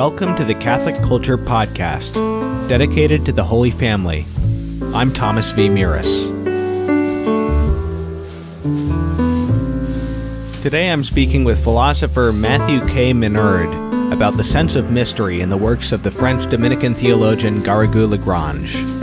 Welcome to the Catholic Culture Podcast, dedicated to the Holy Family. I'm Thomas V. Mirus. Today I'm speaking with philosopher Matthew K. Minerd about the sense of mystery in the works of the French Dominican theologian Garrigou Lagrange.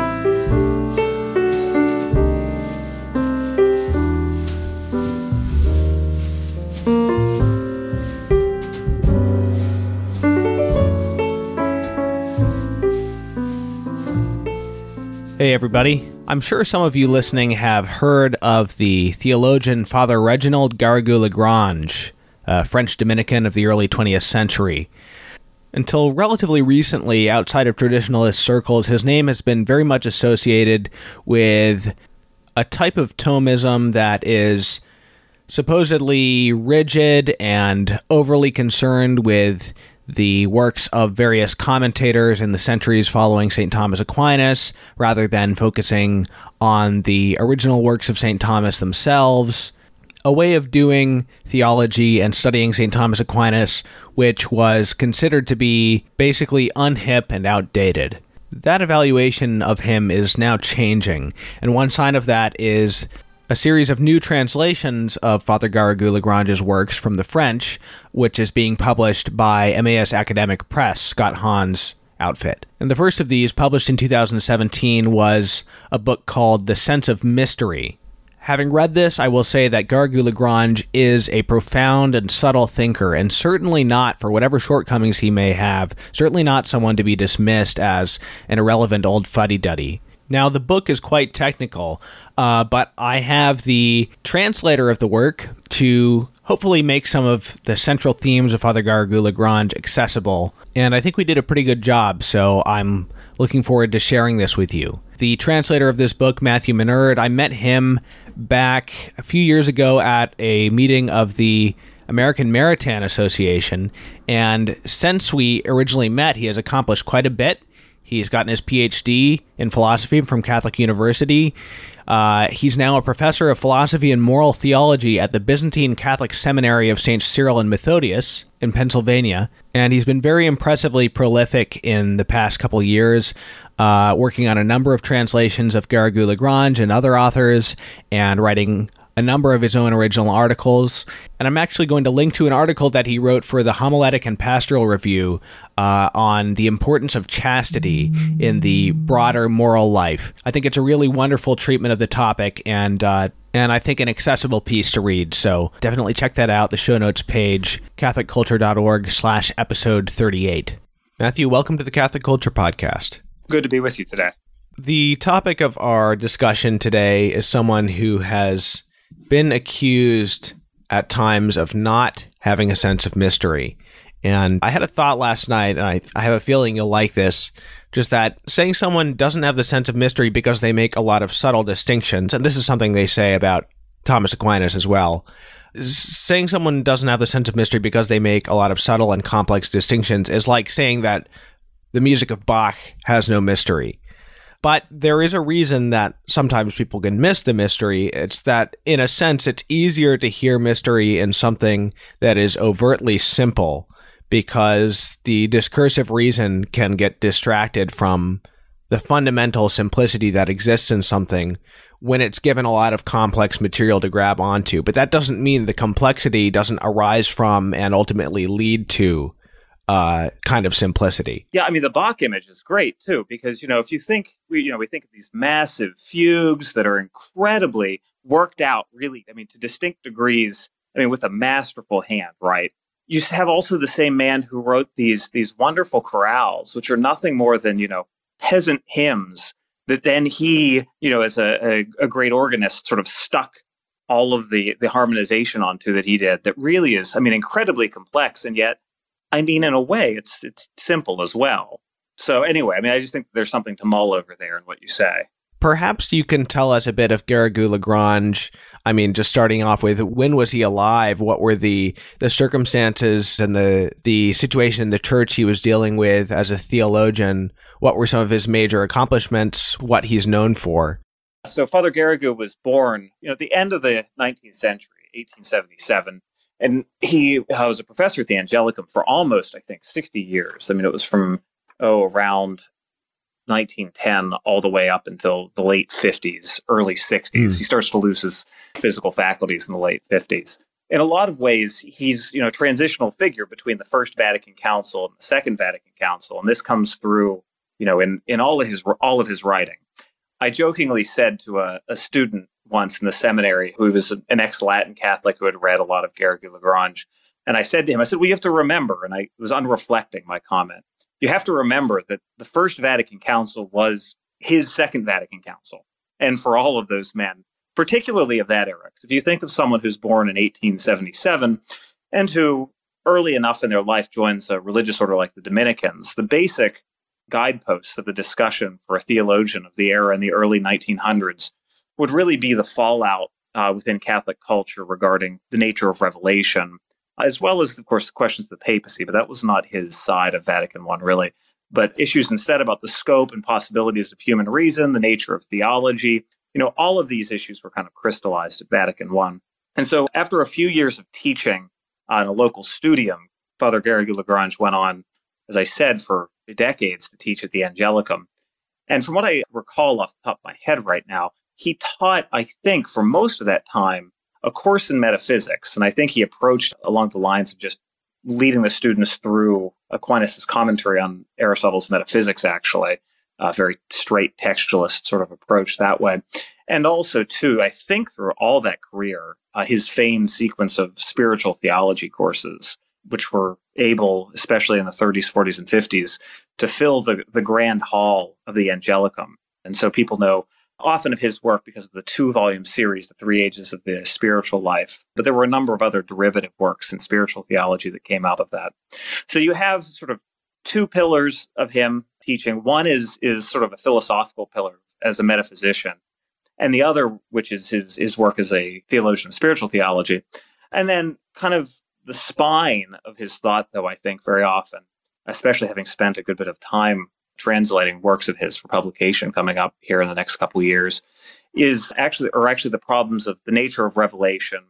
Everybody. I'm sure some of you listening have heard of the theologian Father Reginald Garrigou Lagrange, a French Dominican of the early 20th century. Until relatively recently, outside of traditionalist circles, his name has been very much associated with a type of Thomism that is supposedly rigid and overly concerned with the works of various commentators in the centuries following St. Thomas Aquinas, rather than focusing on the original works of St. Thomas themselves. A way of doing theology and studying St. Thomas Aquinas, which was considered to be basically unhip and outdated. That evaluation of him is now changing, and one sign of that is a series of new translations of Father Garrigou Lagrange's works from the French, which is being published by Emmaus Academic Press, Scott Hahn's outfit. And the first of these, published in 2017, was a book called The Sense of Mystery. Having read this, I will say that Garrigou Lagrange is a profound and subtle thinker, and certainly not, for whatever shortcomings he may have, certainly not someone to be dismissed as an irrelevant old fuddy duddy. Now, the book is quite technical, uh, but I have the translator of the work to hopefully make some of the central themes of Father Garrigou Lagrange accessible. And I think we did a pretty good job, so I'm looking forward to sharing this with you. The translator of this book, Matthew Minerd, I met him back a few years ago at a meeting of the American Maritain Association. And since we originally met, he has accomplished quite a bit. He's gotten his PhD in philosophy from Catholic University. Uh, he's now a professor of philosophy and moral theology at the Byzantine Catholic Seminary of St. Cyril and Methodius in Pennsylvania. And he's been very impressively prolific in the past couple years, uh, working on a number of translations of Garrigou Lagrange and other authors, and writing a number of his own original articles. And I'm actually going to link to an article that he wrote for the Homiletic and Pastoral Review uh, on the importance of chastity in the broader moral life. I think it's a really wonderful treatment of the topic and uh, and I think an accessible piece to read. So definitely check that out. The show notes page, catholicculture.org slash episode 38. Matthew, welcome to the Catholic Culture Podcast. Good to be with you today. The topic of our discussion today is someone who has been accused at times of not having a sense of mystery. And I had a thought last night, and I, I have a feeling you'll like this. Just that saying someone doesn't have the sense of mystery because they make a lot of subtle distinctions, and this is something they say about Thomas Aquinas as well. Saying someone doesn't have the sense of mystery because they make a lot of subtle and complex distinctions is like saying that the music of Bach has no mystery. But there is a reason that sometimes people can miss the mystery. It's that, in a sense, it's easier to hear mystery in something that is overtly simple because the discursive reason can get distracted from the fundamental simplicity that exists in something when it's given a lot of complex material to grab onto. But that doesn't mean the complexity doesn't arise from and ultimately lead to uh, kind of simplicity. Yeah, I mean the Bach image is great too because you know if you think we you know we think of these massive fugues that are incredibly worked out, really, I mean to distinct degrees. I mean with a masterful hand, right? You have also the same man who wrote these these wonderful chorales, which are nothing more than you know peasant hymns that then he you know as a, a, a great organist sort of stuck all of the the harmonization onto that he did. That really is, I mean, incredibly complex, and yet I mean, in a way, it's it's simple as well. So anyway, I mean, I just think there's something to mull over there in what you say. Perhaps you can tell us a bit of Garrigou Lagrange. I mean, just starting off with when was he alive? What were the the circumstances and the the situation in the church he was dealing with as a theologian? What were some of his major accomplishments? What he's known for? So Father Garrigou was born, you know, at the end of the 19th century, 1877, And he was a professor at the Angelicum for almost, I think, 60 years. I mean, it was from, oh, around 1910 all the way up until the late 50s, early 60s. Mm. He starts to lose his physical faculties in the late 50s. In a lot of ways, he's you know a transitional figure between the First Vatican Council and the Second Vatican Council, and this comes through you know in in all of his all of his writing. I jokingly said to a, a student once in the seminary who was an ex Latin Catholic who had read a lot of Garrigou Lagrange, and I said to him, I said, "We well, have to remember," and I was unreflecting my comment you have to remember that the First Vatican Council was his Second Vatican Council. And for all of those men, particularly of that era, if you think of someone who's born in 1877 and who early enough in their life joins a religious order like the Dominicans, the basic guideposts of the discussion for a theologian of the era in the early 1900s would really be the fallout uh, within Catholic culture regarding the nature of revelation as well as, of course, the questions of the papacy, but that was not his side of Vatican I, really. But issues instead about the scope and possibilities of human reason, the nature of theology, you know, all of these issues were kind of crystallized at Vatican I. And so after a few years of teaching in a local studium, Father Garrigou Lagrange went on, as I said, for decades to teach at the Angelicum. And from what I recall off the top of my head right now, he taught, I think, for most of that time, a course in metaphysics. And I think he approached along the lines of just leading the students through Aquinas' commentary on Aristotle's metaphysics, actually, a very straight textualist sort of approach that way. And also, too, I think through all that career, uh, his famed sequence of spiritual theology courses, which were able, especially in the 30s, 40s, and 50s, to fill the, the grand hall of the Angelicum. And so people know often of his work because of the two volume series, The Three Ages of the Spiritual Life. But there were a number of other derivative works in spiritual theology that came out of that. So you have sort of two pillars of him teaching. One is, is sort of a philosophical pillar as a metaphysician, and the other, which is his, his work as a theologian of spiritual theology. And then kind of the spine of his thought, though, I think very often, especially having spent a good bit of time translating works of his for publication coming up here in the next couple years is actually or actually the problems of the nature of revelation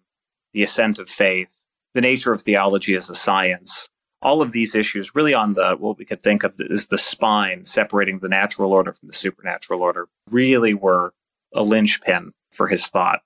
the assent of faith the nature of theology as a science. All of these issues really on the what we could think of as the spine separating the natural order from the supernatural order really were a linchpin for his thought.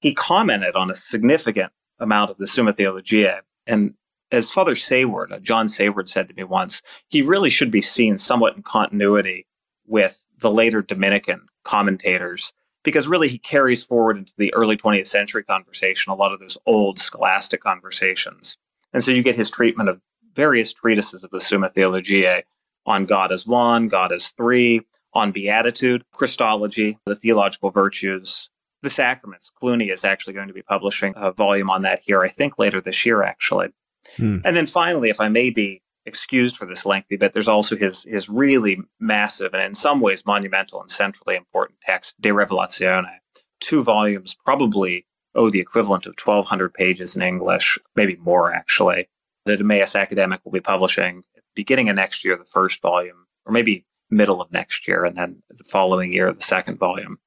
He commented on a significant amount of the summa theologiae and as Father Saward, uh, John Saward said to me once, he really should be seen somewhat in continuity with the later Dominican commentators because really he carries forward into the early 20th century conversation a lot of those old scholastic conversations. And so you get his treatment of various treatises of the Summa Theologiae on God as one, God as three, on beatitude, Christology, the theological virtues, the sacraments. Cluny is actually going to be publishing a volume on that here, I think later this year, actually. Hmm. And then finally, if I may be excused for this lengthy bit, there's also his his really massive and in some ways monumental and centrally important text, De Revelatione, two volumes, probably oh the equivalent of 1,200 pages in English, maybe more actually. The Emmaus Academic will be publishing beginning of next year the first volume, or maybe middle of next year, and then the following year the second volume.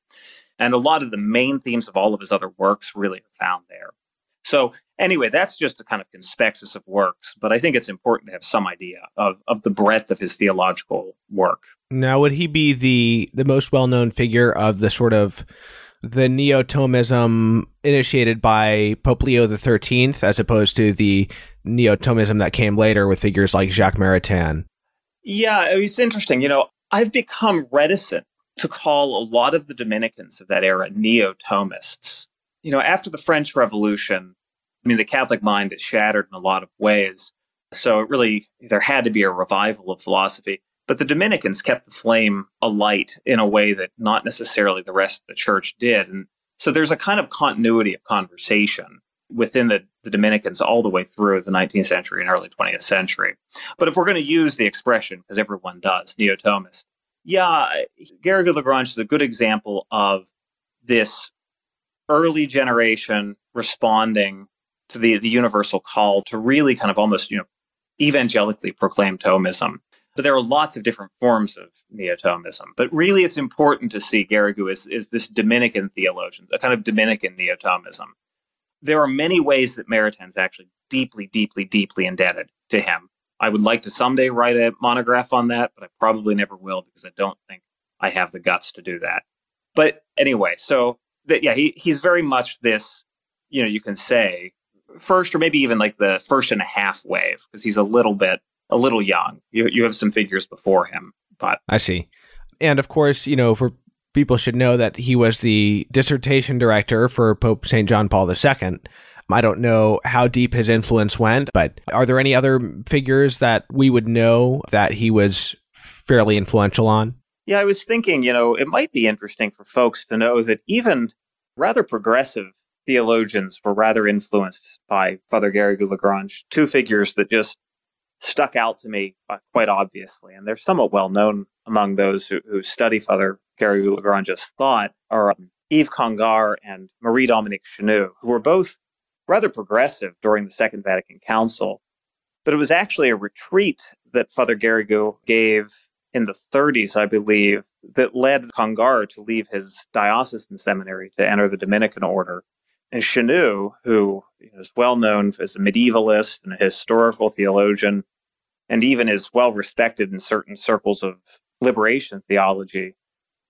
And a lot of the main themes of all of his other works really are found there. So anyway, that's just a kind of conspectus of works, but I think it's important to have some idea of, of the breadth of his theological work. Now, would he be the the most well known figure of the sort of the neo-Thomism initiated by Pope Leo XIII, as opposed to the neo-Thomism that came later with figures like Jacques Maritain? Yeah, it's interesting. You know, I've become reticent to call a lot of the Dominicans of that era neo-Thomists. You know, after the French Revolution, I mean, the Catholic mind is shattered in a lot of ways. So it really, there had to be a revival of philosophy. But the Dominicans kept the flame alight in a way that not necessarily the rest of the church did. And so there's a kind of continuity of conversation within the, the Dominicans all the way through the 19th century and early 20th century. But if we're going to use the expression, because everyone does, neo-Thomist, yeah, Garrigou Lagrange is a good example of this early generation responding to the, the universal call to really kind of almost, you know, evangelically proclaim Thomism. But there are lots of different forms of neo-Thomism. But really, it's important to see Garrigou as, as this Dominican theologian, a kind of Dominican neo-Thomism. there are many ways that Maritain's actually deeply, deeply, deeply indebted to him. I would like to someday write a monograph on that, but I probably never will because I don't think I have the guts to do that. But anyway, so that yeah, he, he's very much this, you know, you can say first or maybe even like the first and a half wave because he's a little bit a little young. You you have some figures before him, but I see. And of course, you know, for people should know that he was the dissertation director for Pope St. John Paul II. I don't know how deep his influence went, but are there any other figures that we would know that he was fairly influential on? Yeah, I was thinking, you know, it might be interesting for folks to know that even rather progressive theologians were rather influenced by Father Garrigou Lagrange, two figures that just stuck out to me uh, quite obviously, and they're somewhat well known among those who, who study Father Garrigou Lagrange's thought, are um, Yves Congar and Marie Dominique Chenu, who were both rather progressive during the Second Vatican Council. But it was actually a retreat that Father Garrigou gave in the 30s, I believe, that led Congar to leave his diocesan seminary to enter the Dominican order. And Chenu, who is well known as a medievalist and a historical theologian, and even is well respected in certain circles of liberation theology,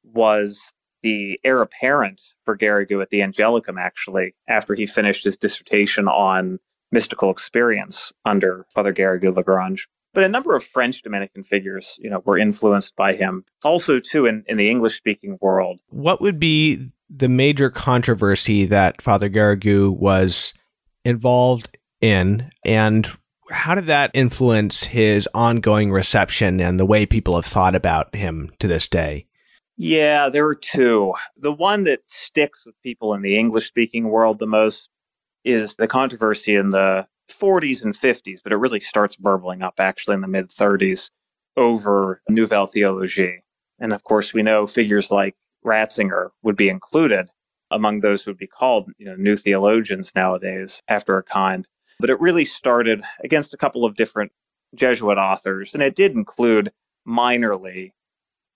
was the heir apparent for Garrigou at the Angelicum, actually, after he finished his dissertation on mystical experience under Father Garrigou Lagrange. But a number of French Dominican figures, you know, were influenced by him. Also, too, in, in the English speaking world. What would be the major controversy that Father Garrigou was involved in, and how did that influence his ongoing reception and the way people have thought about him to this day? Yeah, there are two. The one that sticks with people in the English speaking world the most is the controversy in the 40s and 50s, but it really starts burbling up actually in the mid 30s over Nouvelle Theologie. And of course, we know figures like Ratzinger would be included among those who would be called, you know, new theologians nowadays after a kind. But it really started against a couple of different Jesuit authors, and it did include minorly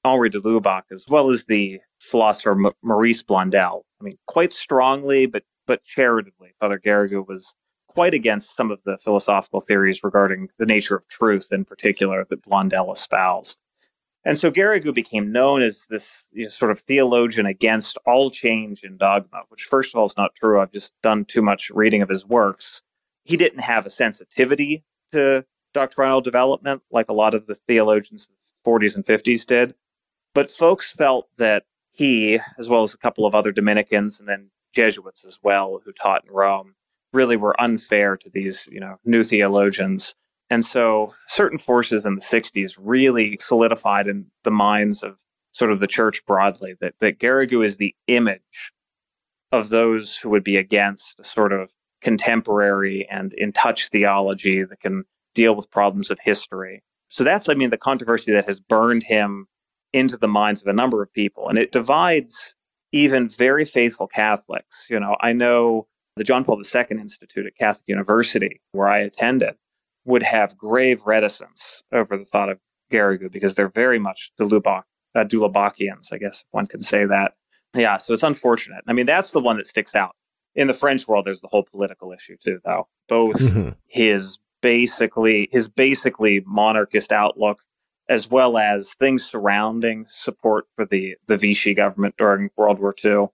Henri de Lubac as well as the philosopher Maurice Blondel. I mean, quite strongly, but but charitably, Father Garrigou was quite against some of the philosophical theories regarding the nature of truth in particular that Blondel espoused. And so Garrigou became known as this you know, sort of theologian against all change in dogma, which first of all is not true. I've just done too much reading of his works. He didn't have a sensitivity to doctrinal development like a lot of the theologians of the 40s and 50s did. But folks felt that he, as well as a couple of other Dominicans and then Jesuits as well, who taught in Rome, really were unfair to these, you know, new theologians. And so certain forces in the 60s really solidified in the minds of sort of the church broadly that, that Garrigou is the image of those who would be against a sort of contemporary and in touch theology that can deal with problems of history. So that's, I mean, the controversy that has burned him into the minds of a number of people. And it divides even very faithful Catholics. You know, I know the John Paul II Institute at Catholic University, where I attended, would have grave reticence over the thought of Garrigou because they're very much de Lubac, uh, de Lubacians, I guess one could say that. Yeah, so it's unfortunate. I mean, that's the one that sticks out. In the French world, there's the whole political issue too, though. Both mm-hmm. his basically his basically monarchist outlook, as well as things surrounding support for the the Vichy government during World War II,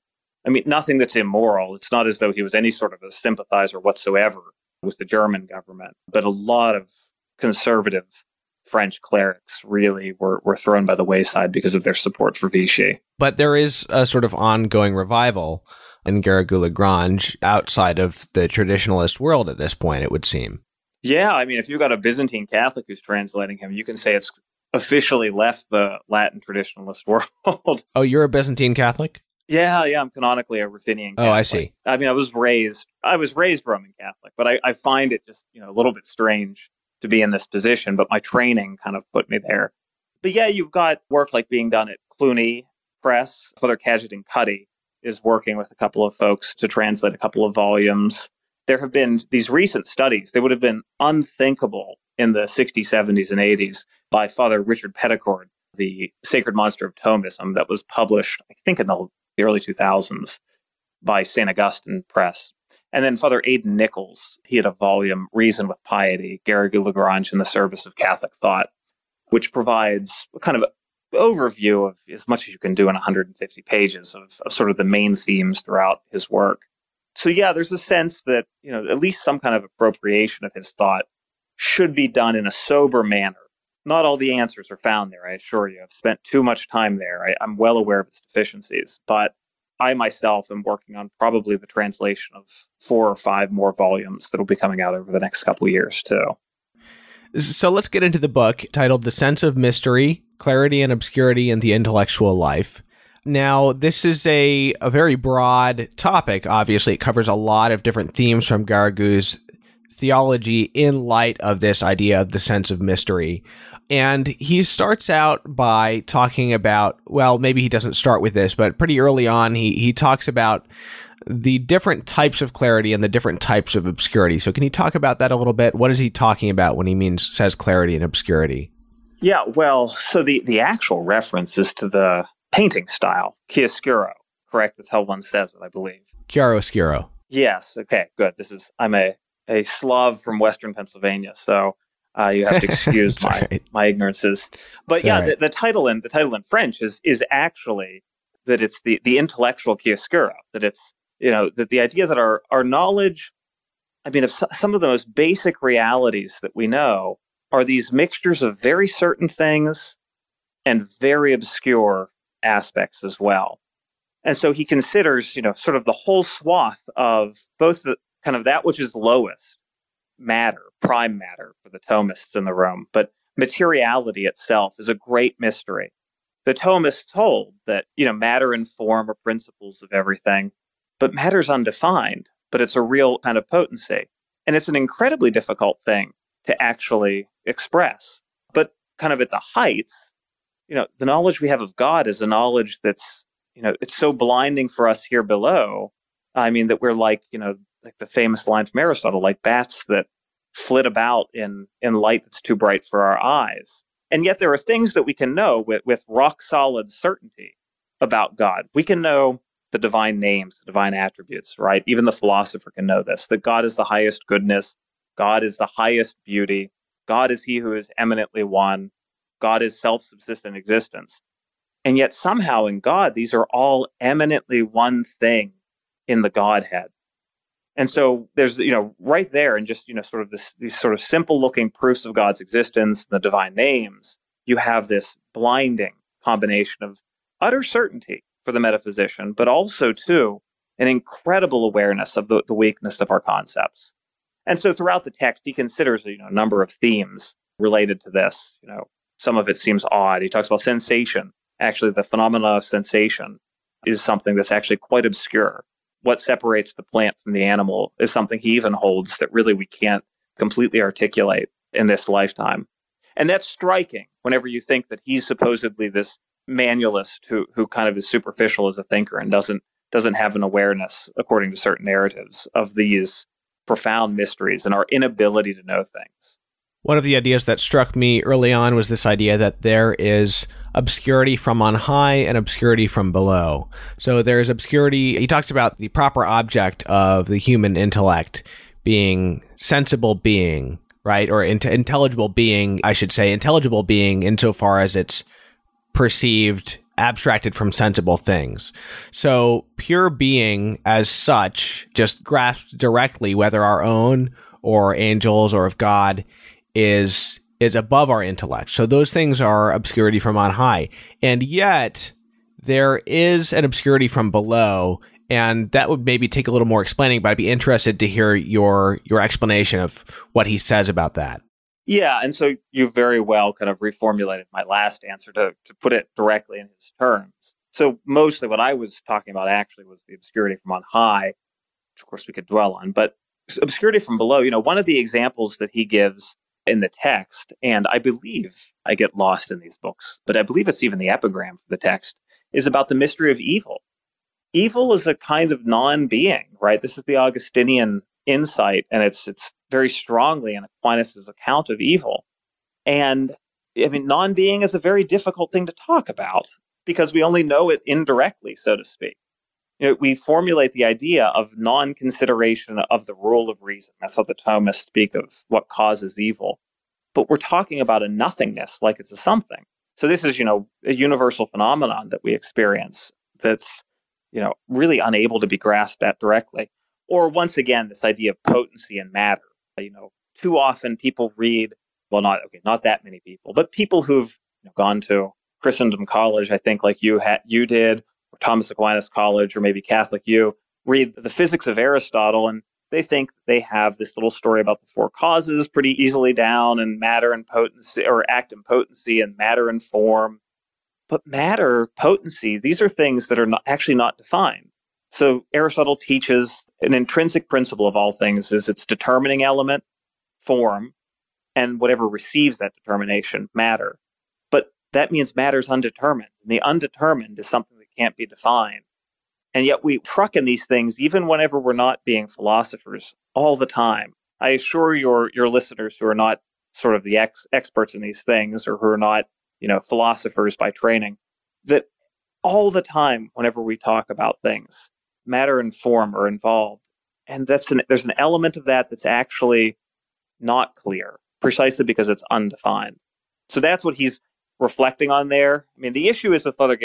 I mean, nothing that's immoral. It's not as though he was any sort of a sympathizer whatsoever with the German government, but a lot of conservative French clerics really were, were thrown by the wayside because of their support for Vichy. But there is a sort of ongoing revival in Garrigou Lagrange outside of the traditionalist world at this point, it would seem. Yeah, I mean, if you've got a Byzantine Catholic who's translating him, you can say it's officially left the Latin traditionalist world. oh, you're a Byzantine Catholic? Yeah, yeah, I'm canonically a Ruthenian. Catholic. Oh, I see. I mean, I was raised, I was raised Roman Catholic, but I, I find it just, you know, a little bit strange to be in this position, but my training kind of put me there. But yeah, you've got work like being done at Cluny Press. Father Cajetan Cuddy is working with a couple of folks to translate a couple of volumes. There have been these recent studies. They would have been unthinkable in the 60s, 70s, and 80s by Father Richard Peddicord, the Sacred Monster of Thomism, that was published, I think, in the the early 2000s by St. Augustine Press. And then Father Aidan Nichols, he had a volume, Reason with Piety, Garrigou Lagrange in the Service of Catholic Thought, which provides a kind of overview of as much as you can do in 150 pages of, of sort of the main themes throughout his work. So yeah, there's a sense that, you know, at least some kind of appropriation of his thought should be done in a sober manner. Not all the answers are found there, I assure you. I've spent too much time there. I, I'm well aware of its deficiencies, but I myself am working on probably the translation of four or five more volumes that will be coming out over the next couple years too. So let's get into the book titled The Sense of Mystery, Clarity and Obscurity in the Intellectual Life. Now, this is a, a very broad topic. Obviously, it covers a lot of different themes from Garrigou's theology in light of this idea of the sense of mystery. And he starts out by talking about, well, maybe he doesn't start with this, but pretty early on, he, he talks about the different types of clarity and the different types of obscurity. So can you talk about that a little bit? What is he talking about when he means says clarity and obscurity? Yeah, well, so the, the actual reference is to the painting style, chiaroscuro, correct? That's how one says it, I believe. Chiaroscuro. Yes. Okay. Good. This is I'm a a Slav from Western Pennsylvania, so uh, you have to excuse my right. my ignorances. But yeah, right. the, the, title in the title in French is is actually that it's the the intellectual chiaroscuro. That it's you know that the idea that our our knowledge, I mean, of some of the most basic realities that we know are these mixtures of very certain things and very obscure aspects as well. And so he considers, you know, sort of the whole swath of both the kind of that which is lowest matter, prime matter for the Thomists in the room, but materiality itself is a great mystery. The Thomists hold that, you know, matter and form are principles of everything, but matter's undefined, but it's a real kind of potency. And it's an incredibly difficult thing to actually express. But kind of at the heights, you know, the knowledge we have of God is a knowledge that's, you know, it's so blinding for us here below. I mean, that we're like, you know, like the famous line from Aristotle, like bats that flit about in, in light that's too bright for our eyes. And yet there are things that we can know with, with rock solid certainty about God. We can know the divine names, the divine attributes, right? Even the philosopher can know this, that God is the highest goodness. God is the highest beauty. God is he who is eminently one. God is self-subsistent existence. And yet somehow in God, these are all eminently one thing in the Godhead. And so there's, you know, right there and just, you know, sort of this, these sort of simple looking proofs of God's existence, and the divine names, you have this blinding combination of utter certainty for the metaphysician, but also too an incredible awareness of the, the weakness of our concepts. And so throughout the text, he considers, you know, a number of themes related to this. You know, some of it seems odd. He talks about sensation. Actually, the phenomena of sensation is something that's actually quite obscure what separates the plant from the animal is something he even holds that really we can't completely articulate in this lifetime. And that's striking whenever you think that he's supposedly this manualist who, who kind of is superficial as a thinker and doesn't, doesn't have an awareness, according to certain narratives, of these profound mysteries and our inability to know things. One of the ideas that struck me early on was this idea that there is obscurity from on high and obscurity from below. So there's obscurity. He talks about the proper object of the human intellect being sensible being, right? Or in- intelligible being, I should say, intelligible being insofar as it's perceived abstracted from sensible things. So pure being as such, just grasped directly, whether our own or angels or of God, is is above our intellect. So those things are obscurity from on high. And yet there is an obscurity from below. And that would maybe take a little more explaining, but I'd be interested to hear your your explanation of what he says about that. Yeah, and so you very well kind of reformulated my last answer to, to put it directly in his terms. So mostly what I was talking about actually was the obscurity from on high, which of course we could dwell on, but obscurity from below, you know, one of the examples that he gives in the text, and I believe I get lost in these books, but I believe it's even the epigram for the text, is about the mystery of evil. Evil is a kind of non-being, right? This is the Augustinian insight, and it's it's very strongly in Aquinas' account of evil. And I mean, non-being is a very difficult thing to talk about because we only know it indirectly, so to speak. You know, we formulate the idea of non consideration of the rule of reason. That's how the Thomists speak of what causes evil. But we're talking about a nothingness like it's a something. So this is, you know, a universal phenomenon that we experience that's, you know, really unable to be grasped at directly. Or once again, this idea of potency and matter. You know, too often people read, well, not, okay, not that many people, but people who've you know, gone to Christendom College, I think like you had, you did, Thomas Aquinas College, or maybe Catholic U, read the physics of Aristotle and they think they have this little story about the four causes pretty easily down and matter and potency or act and potency and matter and form. But matter, potency, these are things that are not, actually not defined. So Aristotle teaches an intrinsic principle of all things is its determining element, form, and whatever receives that determination, matter. But that means matter is undetermined. And the undetermined is something can't be defined. And yet we truck in these things even whenever we're not being philosophers all the time. I assure your, your listeners who are not sort of the ex- experts in these things or who are not, you know, philosophers by training that all the time whenever we talk about things, matter and form are involved. And that's an, there's an element of that that's actually not clear precisely because it's undefined. So that's what he's reflecting on there. I mean, the issue is with Father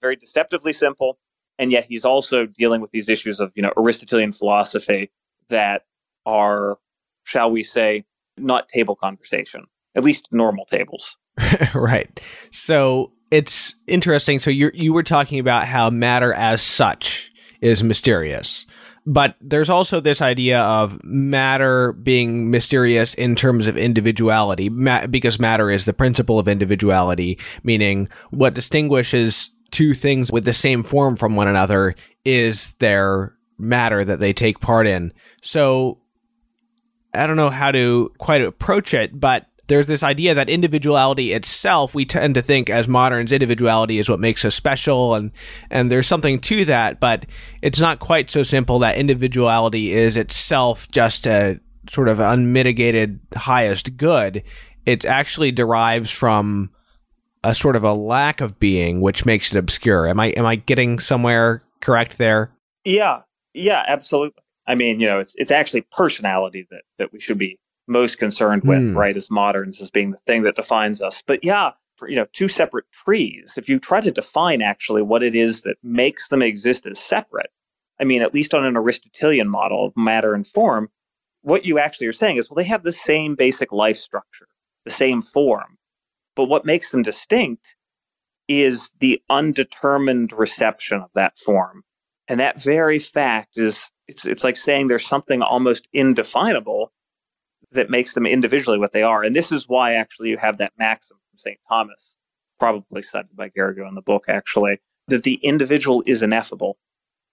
very deceptively simple and yet he's also dealing with these issues of you know Aristotelian philosophy that are, shall we say, not table conversation, at least normal tables. right. So it's interesting. So you you were talking about how matter as such is mysterious. But there's also this idea of matter being mysterious in terms of individuality, ma- because matter is the principle of individuality, meaning what distinguishes two things with the same form from one another is their matter that they take part in. So I don't know how to quite approach it, but there's this idea that individuality itself, we tend to think as moderns, individuality is what makes us special, and and there's something to that, but it's not quite so simple that individuality is itself just a sort of unmitigated highest good. It actually derives from a sort of a lack of being, which makes it obscure. Am I am I getting somewhere correct there? Yeah, yeah, absolutely. I mean, you know, it's it's actually personality that that we should be most concerned with, mm. right? As moderns, as being the thing that defines us. But yeah, for, you know, two separate trees. If you try to define actually what it is that makes them exist as separate, I mean, at least on an Aristotelian model of matter and form, what you actually are saying is, well, they have the same basic life structure, the same form but what makes them distinct is the undetermined reception of that form. And that very fact is, it's, it's like saying there's something almost indefinable that makes them individually what they are. And this is why actually you have that maxim from St. Thomas, probably cited by Garrigou in the book, actually, that the individual is ineffable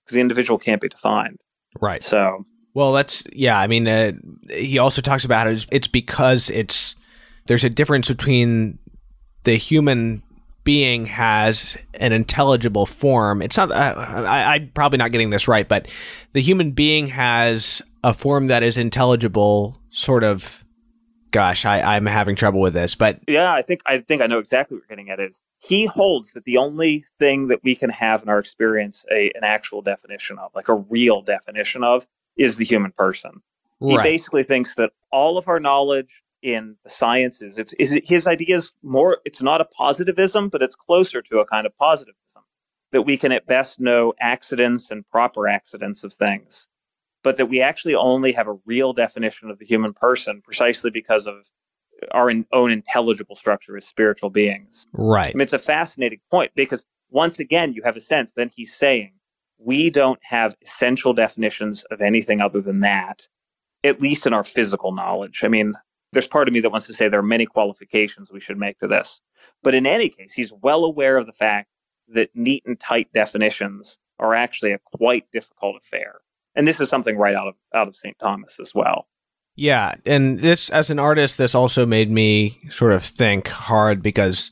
because the individual can't be defined. Right. So, well, that's, yeah. I mean, uh, he also talks about it. It's because it's, there's a difference between the human being has an intelligible form. It's not. Uh, I, I'm probably not getting this right, but the human being has a form that is intelligible. Sort of. Gosh, I, I'm having trouble with this, but yeah, I think I think I know exactly what you're getting at. Is he holds that the only thing that we can have in our experience a an actual definition of, like a real definition of, is the human person. He right. basically thinks that all of our knowledge, in the sciences. It's is it, his idea is more. It's not a positivism, but it's closer to a kind of positivism that we can at best know accidents and proper accidents of things, but that we actually only have a real definition of the human person precisely because of our in, own intelligible structure as spiritual beings. Right. I mean, it's a fascinating point because once again, you have a sense. Then he's saying we don't have essential definitions of anything other than that at least in our physical knowledge. I mean, there's part of me that wants to say there are many qualifications we should make to this. But in any case, he's well aware of the fact that neat and tight definitions are actually a quite difficult affair. And this is something right out of out of St. Thomas as well. Yeah, and this as an artist this also made me sort of think hard because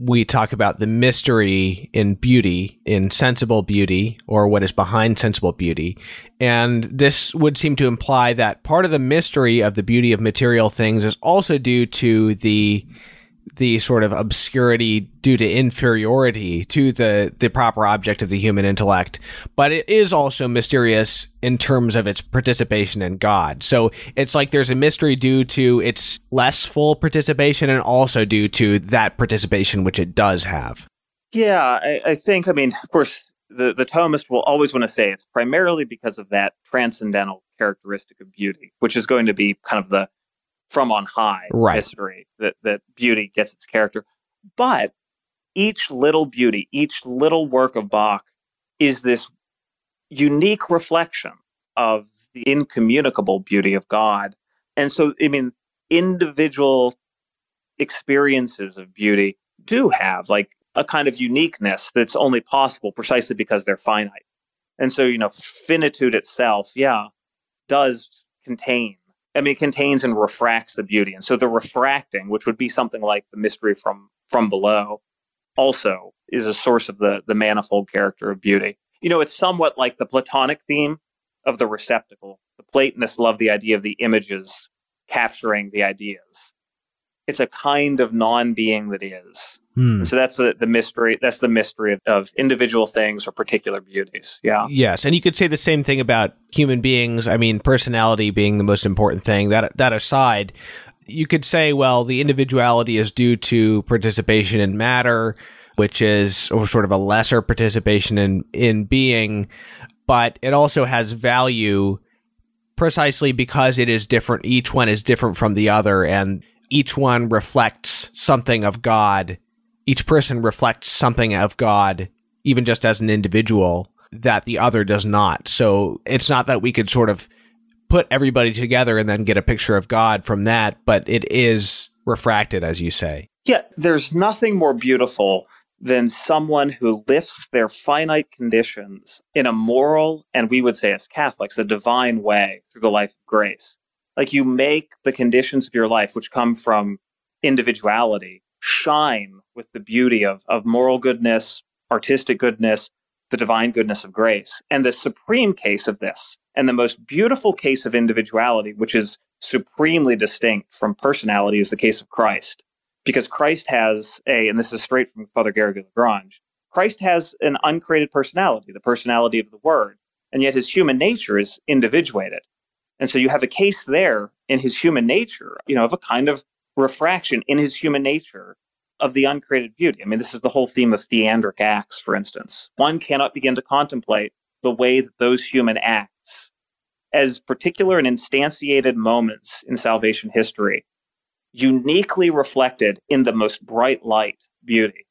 we talk about the mystery in beauty, in sensible beauty, or what is behind sensible beauty. And this would seem to imply that part of the mystery of the beauty of material things is also due to the the sort of obscurity due to inferiority to the the proper object of the human intellect but it is also mysterious in terms of its participation in god. So it's like there's a mystery due to its less full participation and also due to that participation which it does have. Yeah i, I think i mean of course the, the Thomist will always want to say it's primarily because of that transcendental characteristic of beauty, which is going to be kind of the from on high right. history that, that beauty gets its character. But each little beauty, each little work of Bach is this unique reflection of the incommunicable beauty of God. And so, I mean, individual experiences of beauty do have like a kind of uniqueness that's only possible precisely because they're finite. And so, you know, finitude itself, yeah, does contain, I mean, it contains and refracts the beauty. And so the refracting, which would be something like the mystery from, from below, also is a source of the, the manifold character of beauty. You know, it's somewhat like the Platonic theme of the receptacle. The Platonists love the idea of the images capturing the ideas. It's a kind of non being that is. Hmm. So that's the, the mystery. That's the mystery of, of, individual things or particular beauties. Yeah. Yes, and you could say the same thing about human beings. I mean, personality being the most important thing. That that aside, you could say, well, the individuality is due to participation in matter, which is sort of a lesser participation in in being, but it also has value precisely because it is different. Each one is different from the other, and each one reflects something of God each person reflects something of God, even just as an individual, that the other does not. So it's not that we could sort of put everybody together and then get a picture of God from that, but it is refracted, as you say. Yeah, there's nothing more beautiful than someone who lifts their finite conditions in a moral, and we would say as Catholics, a divine way through the life of grace. Like you make the conditions of your life, which come from individuality, shine with the beauty of, of moral goodness, artistic goodness, the divine goodness of grace. And the supreme case of this, and the most beautiful case of individuality, which is supremely distinct from personality, is the case of Christ. Because Christ has a, and this is straight from Father Garrigou Lagrange, Christ has an uncreated personality, the personality of the Word, and yet his human nature is individuated. And so you have a case there in his human nature, you know, of a kind of refraction in his human nature of the uncreated beauty. I mean, this is the whole theme of theandric acts, for instance. One cannot begin to contemplate the way that those human acts, as particular and instantiated moments in salvation history, uniquely reflected in the most bright light beauty.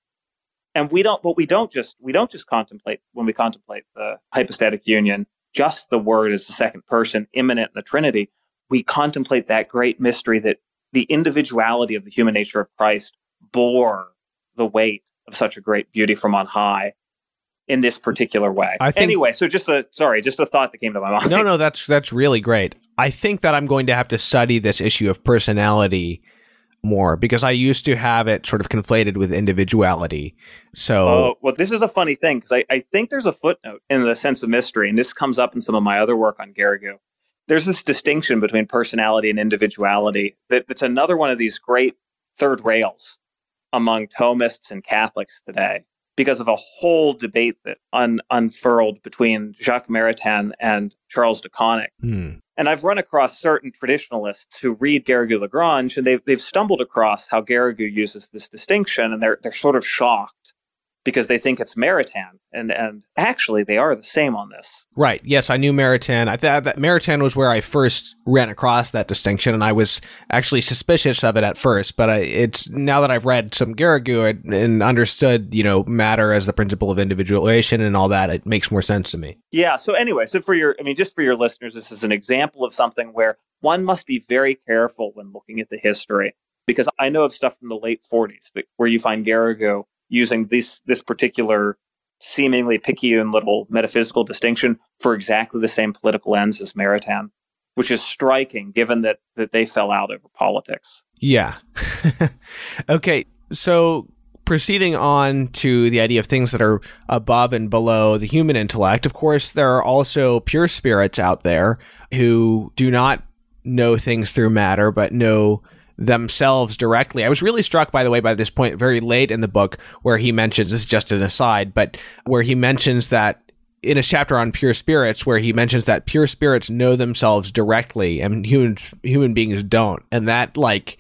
And we don't, but we don't just, we don't just contemplate when we contemplate the hypostatic union, just the word as the second person, immanent in the Trinity. We contemplate that great mystery that the individuality of the human nature of Christ bore the weight of such a great beauty from on high in this particular way. I Think, anyway, so just a sorry, just a thought that came to my mind. No, no, that's that's really great. I think that I'm going to have to study this issue of personality more because I used to have it sort of conflated with individuality. So, oh, well, this is a funny thing because I, I think there's a footnote in the sense of mystery, and this comes up in some of my other work on Garrigou. There's this distinction between personality and individuality that, that's another one of these great third rails among Thomists and Catholics today because of a whole debate that un- unfurled between Jacques Maritain and Charles de Koninck. Mm. And I've run across certain traditionalists who read Garrigou Lagrange and they've, they've stumbled across how Garrigou uses this distinction and they're, they're sort of shocked because they think it's Maritain, and and actually they are the same on this. Right. Yes, I knew Maritain. I thought that Maritain was where I first ran across that distinction, and I was actually suspicious of it at first. But I, it's now that I've read some Garrigou and understood, you know, matter as the principle of individuation and all that, it makes more sense to me. Yeah. So anyway, so for your, I mean, just for your listeners, this is an example of something where one must be very careful when looking at the history because I know of stuff from the late 40s that, where you find Garrigou using this this particular seemingly picayune little metaphysical distinction for exactly the same political ends as Maritain, which is striking given that that they fell out over politics. Yeah. okay, so proceeding on to the idea of things that are above and below the human intellect, of course, there are also pure spirits out there who do not know things through matter, but know themselves directly. I was really struck, by the way, by this point very late in the book where he mentions this is just an aside, but where he mentions that in a chapter on pure spirits where he mentions that pure spirits know themselves directly and human human beings don't. And that like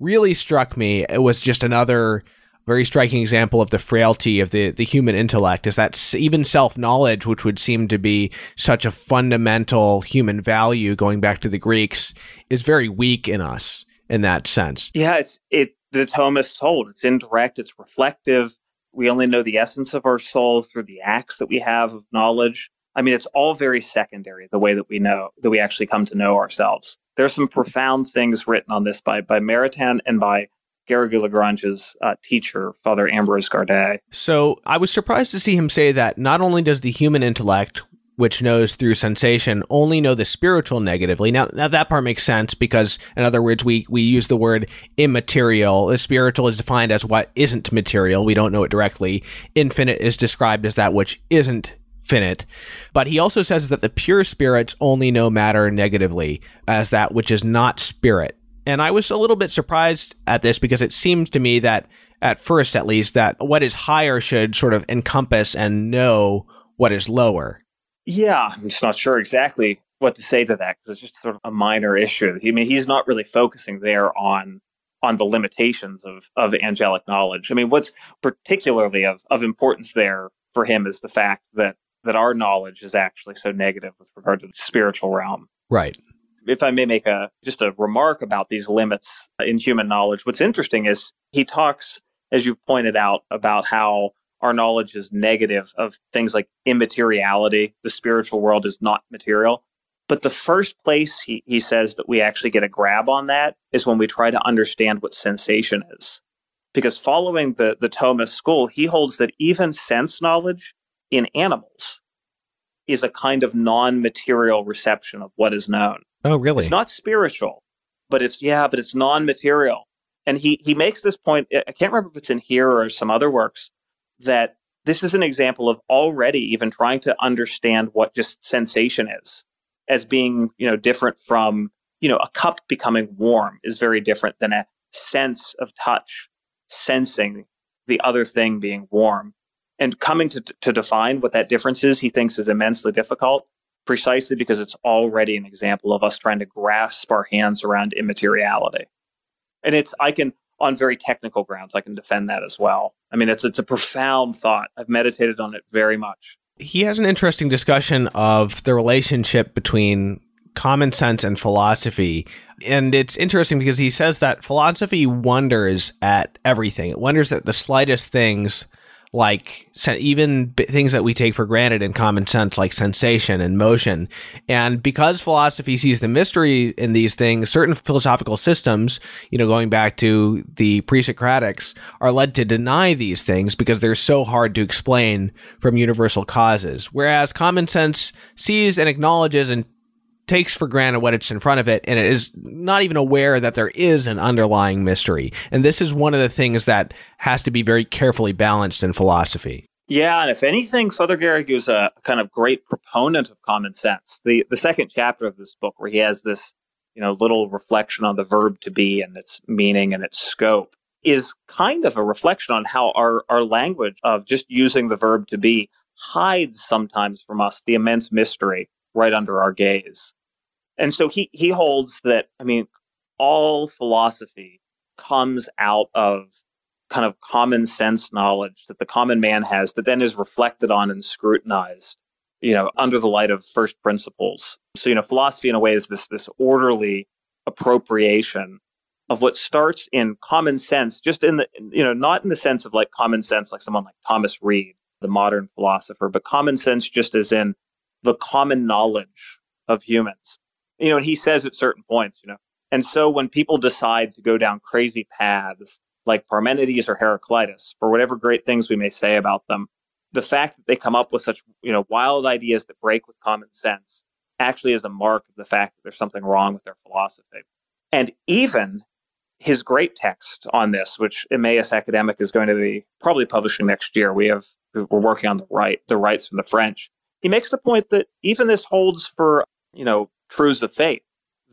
really struck me. It was just another very striking example of the frailty of the, the human intellect is that even self-knowledge which would seem to be such a fundamental human value going back to the greeks is very weak in us in that sense yeah it's it the Thomists hold it's indirect it's reflective we only know the essence of our soul through the acts that we have of knowledge. I mean, it's all very secondary, the way that we know, that we actually come to know ourselves. There's some profound things written on this by, by Maritain and by Garrigou Lagrange's uh, teacher, Father Ambrose Gardeil. So I was surprised to see him say that not only does the human intellect, which knows through sensation only know the spiritual negatively. Now, now that part makes sense because, in other words, we, we use the word immaterial. The spiritual is defined as what isn't material. We don't know it directly. Infinite is described as that which isn't finite. But he also says that the pure spirits only know matter negatively as that which is not spirit. And I was a little bit surprised at this because it seems to me that, at first at least, that what is higher should sort of encompass and know what is lower. Yeah, I'm just not sure exactly what to say to that because it's just sort of a minor issue. I mean, he's not really focusing there on on the limitations of of angelic knowledge. I mean, what's particularly of of importance there for him is the fact that that our knowledge is actually so negative with regard to the spiritual realm. Right. If I may make a just a remark about these limits in human knowledge, what's interesting is he talks, as you've pointed out, about how our knowledge is negative of things like immateriality. The spiritual world is not material. But the first place he, he says that we actually get a grab on that is when we try to understand what sensation is. Because following the, the Thomist school, he holds that even sense knowledge in animals is a kind of non material reception of what is known. Oh, really? It's not spiritual, but it's, yeah, but it's non material. And he, he makes this point. I can't remember if it's in here or some other works, that this is an example of already even trying to understand what just sensation is as being, you know, different from, you know, a cup becoming warm is very different than a sense of touch, sensing the other thing being warm. And coming to, to define what that difference is, he thinks is immensely difficult precisely because it's already an example of us trying to grasp our hands around immateriality. And it's, I can, on very technical grounds, I can defend that as well. I mean, it's it's a profound thought. I've meditated on it very much. He has an interesting discussion of the relationship between common sense and philosophy. And it's interesting because he says that philosophy wonders at everything. It wonders at the slightest things like even things that we take for granted in common sense, like sensation and motion. And because philosophy sees the mystery in these things, certain philosophical systems, you know, going back to the pre-Socratics, are led to deny these things because they're so hard to explain from universal causes. Whereas common sense sees and acknowledges and takes for granted what it's in front of it and it is not even aware that there is an underlying mystery. And this is one of the things that has to be very carefully balanced in philosophy. Yeah, and if anything, Father Garrigou is a kind of great proponent of common sense. The the second chapter of this book, where he has this, you know, little reflection on the verb to be and its meaning and its scope, is kind of a reflection on how our, our language of just using the verb to be hides sometimes from us the immense mystery right under our gaze. And so he, he holds that, I mean, all philosophy comes out of kind of common sense knowledge that the common man has that then is reflected on and scrutinized, you know, under the light of first principles. So, you know, philosophy in a way is this, this orderly appropriation of what starts in common sense, just in the, you know, not in the sense of like common sense, like someone like Thomas Reid, the modern philosopher, but common sense just as in the common knowledge of humans. You know, and he says at certain points, you know, and so when people decide to go down crazy paths like Parmenides or Heraclitus, for whatever great things we may say about them, the fact that they come up with such, you know, wild ideas that break with common sense actually is a mark of the fact that there's something wrong with their philosophy. And even his great text on this, which Emmaus Academic is going to be probably publishing next year. We have we're working on the right the rights from the French he makes the point that even this holds for, you know, truths of faith,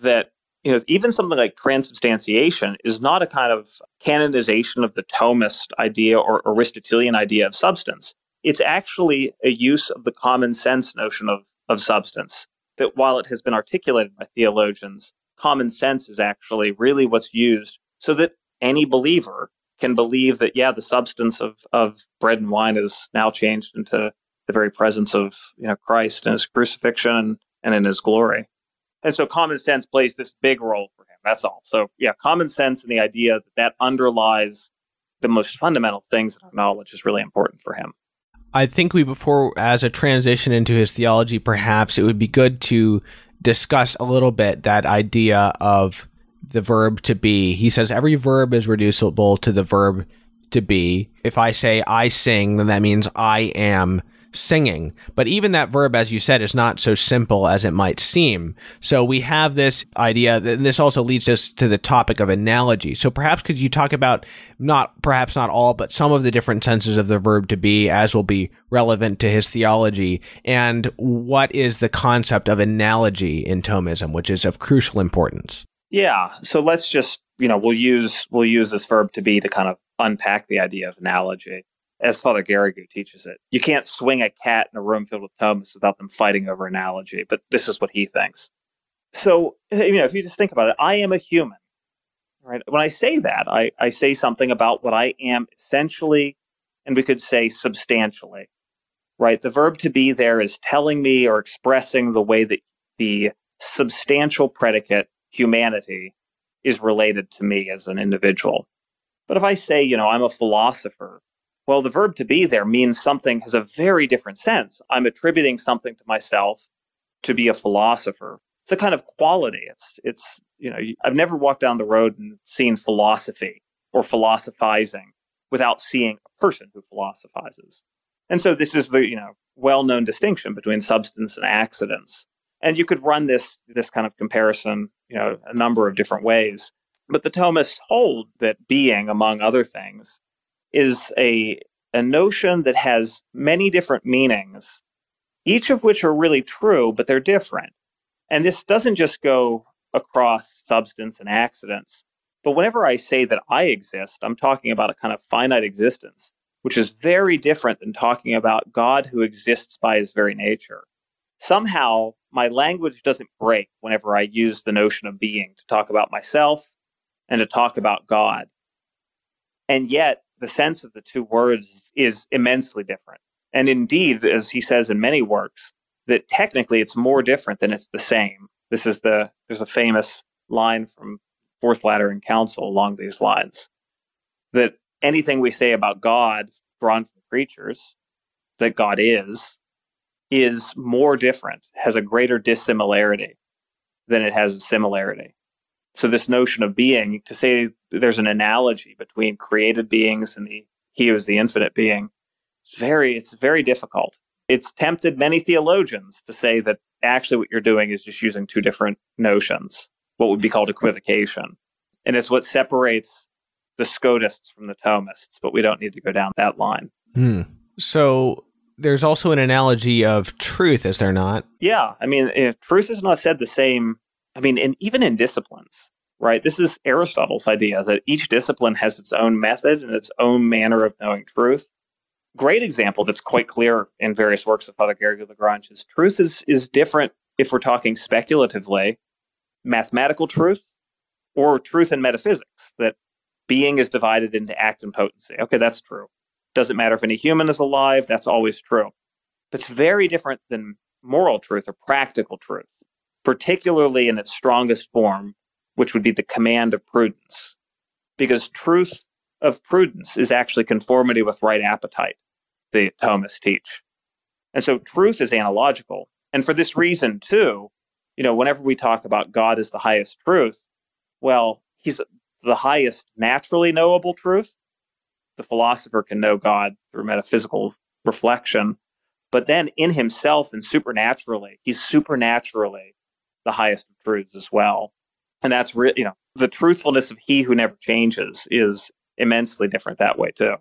that you know, even something like transubstantiation is not a kind of canonization of the Thomist idea or Aristotelian idea of substance. It's actually a use of the common sense notion of, of substance. That while it has been articulated by theologians, common sense is actually really what's used so that any believer can believe that, yeah, the substance of, of bread and wine is now changed into the very presence of you know Christ and his crucifixion and, and in his glory. And so common sense plays this big role for him. That's all. So yeah, common sense and the idea that that underlies the most fundamental things in our knowledge is really important for him. I think we before as a transition into his theology, perhaps it would be good to discuss a little bit that idea of the verb to be. He says every verb is reducible to the verb to be. If I say I sing, then that means I am singing. But even that verb, as you said, is not so simple as it might seem. So we have this idea, and this also leads us to the topic of analogy. So perhaps could you talk about not, perhaps not all, but some of the different senses of the verb to be as will be relevant to his theology, and what is the concept of analogy in Thomism, which is of crucial importance? Yeah. So let's just, you know, we'll use, we'll use this verb to be to kind of unpack the idea of analogy as Father Garrigou teaches it. You can't swing a cat in a room filled with Thomists without them fighting over analogy, but this is what he thinks. So, you know, if you just think about it, I am a human, right? When I say that, I, I say something about what I am essentially, and we could say substantially, right? The verb to be there is telling me or expressing the way that the substantial predicate, humanity, is related to me as an individual. But if I say, you know, I'm a philosopher, well, the verb to be there means something has a very different sense. I'm attributing something to myself to be a philosopher. It's a kind of quality. It's, it's, you know, I've never walked down the road and seen philosophy or philosophizing without seeing a person who philosophizes. And so this is the, you know, well-known distinction between substance and accidents. And you could run this, this kind of comparison, you know, a number of different ways. But the Thomists hold that being, among other things, is a, a notion that has many different meanings, each of which are really true, but they're different. And this doesn't just go across substance and accidents. But whenever I say that I exist, I'm talking about a kind of finite existence, which is very different than talking about God who exists by his very nature. Somehow, my language doesn't break whenever I use the notion of being to talk about myself and to talk about God. And yet, the sense of the two words is immensely different. And indeed, as he says in many works, that technically it's more different than it's the same. This is the, there's a famous line from Fourth Lateran Council along these lines that anything we say about God drawn from creatures, that God is, is more different, has a greater dissimilarity than it has a similarity. So this notion of being, to say there's an analogy between created beings and the he who is the infinite being, it's very, it's very difficult. It's tempted many theologians to say that actually what you're doing is just using two different notions, what would be called equivocation. And it's what separates the Scotists from the Thomists, but we don't need to go down that line. Hmm. So there's also an analogy of truth, is there not? Yeah. I mean, if truth is not said the same I mean, and even in disciplines, right? This is Aristotle's idea that each discipline has its own method and its own manner of knowing truth. Great example that's quite clear in various works of Father Garrigou Lagrange is truth is, is different if we're talking speculatively, mathematical truth, or truth in metaphysics, that being is divided into act and potency. Okay, that's true. Doesn't matter if any human is alive, that's always true. But it's very different than moral truth or practical truth particularly in its strongest form, which would be the command of prudence. Because truth of prudence is actually conformity with right appetite, the Thomists teach. And so truth is analogical. And for this reason, too, you know, whenever we talk about God as the highest truth, well, he's the highest naturally knowable truth. The philosopher can know God through metaphysical reflection. But then in himself and supernaturally, he's supernaturally the highest of truths as well. And that's real, you know, the truthfulness of he who never changes is immensely different that way too.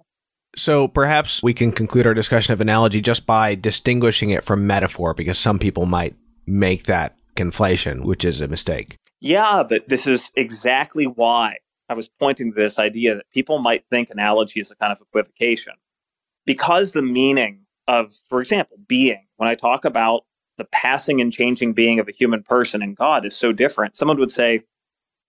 So perhaps we can conclude our discussion of analogy just by distinguishing it from metaphor, because some people might make that conflation, which is a mistake. Yeah, but this is exactly why I was pointing to this idea that people might think analogy is a kind of equivocation. Because the meaning of, for example, being, when I talk about the passing and changing being of a human person and God is so different, someone would say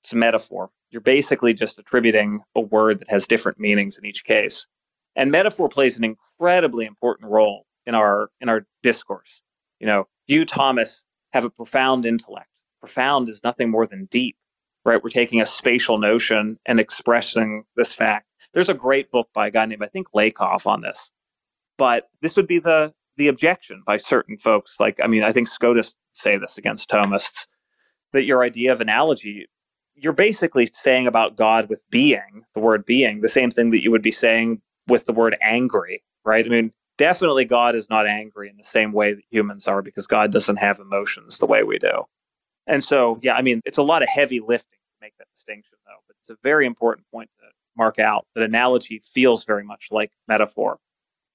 it's a metaphor. You're basically just attributing a word that has different meanings in each case. And metaphor plays an incredibly important role in our in our discourse. You know, you, Thomas, have a profound intellect. Profound is nothing more than deep, right? We're taking a spatial notion and expressing this fact. There's a great book by a guy named, I think, Lakoff on this. But this would be the the objection by certain folks. Like, I mean, I think Scotus say this against Thomists, that your idea of analogy, you're basically saying about God with being, the word being, the same thing that you would be saying with the word angry, right? I mean, definitely God is not angry in the same way that humans are because God doesn't have emotions the way we do. And so, yeah, I mean, it's a lot of heavy lifting to make that distinction, though. But it's a very important point to mark out that analogy feels very much like metaphor.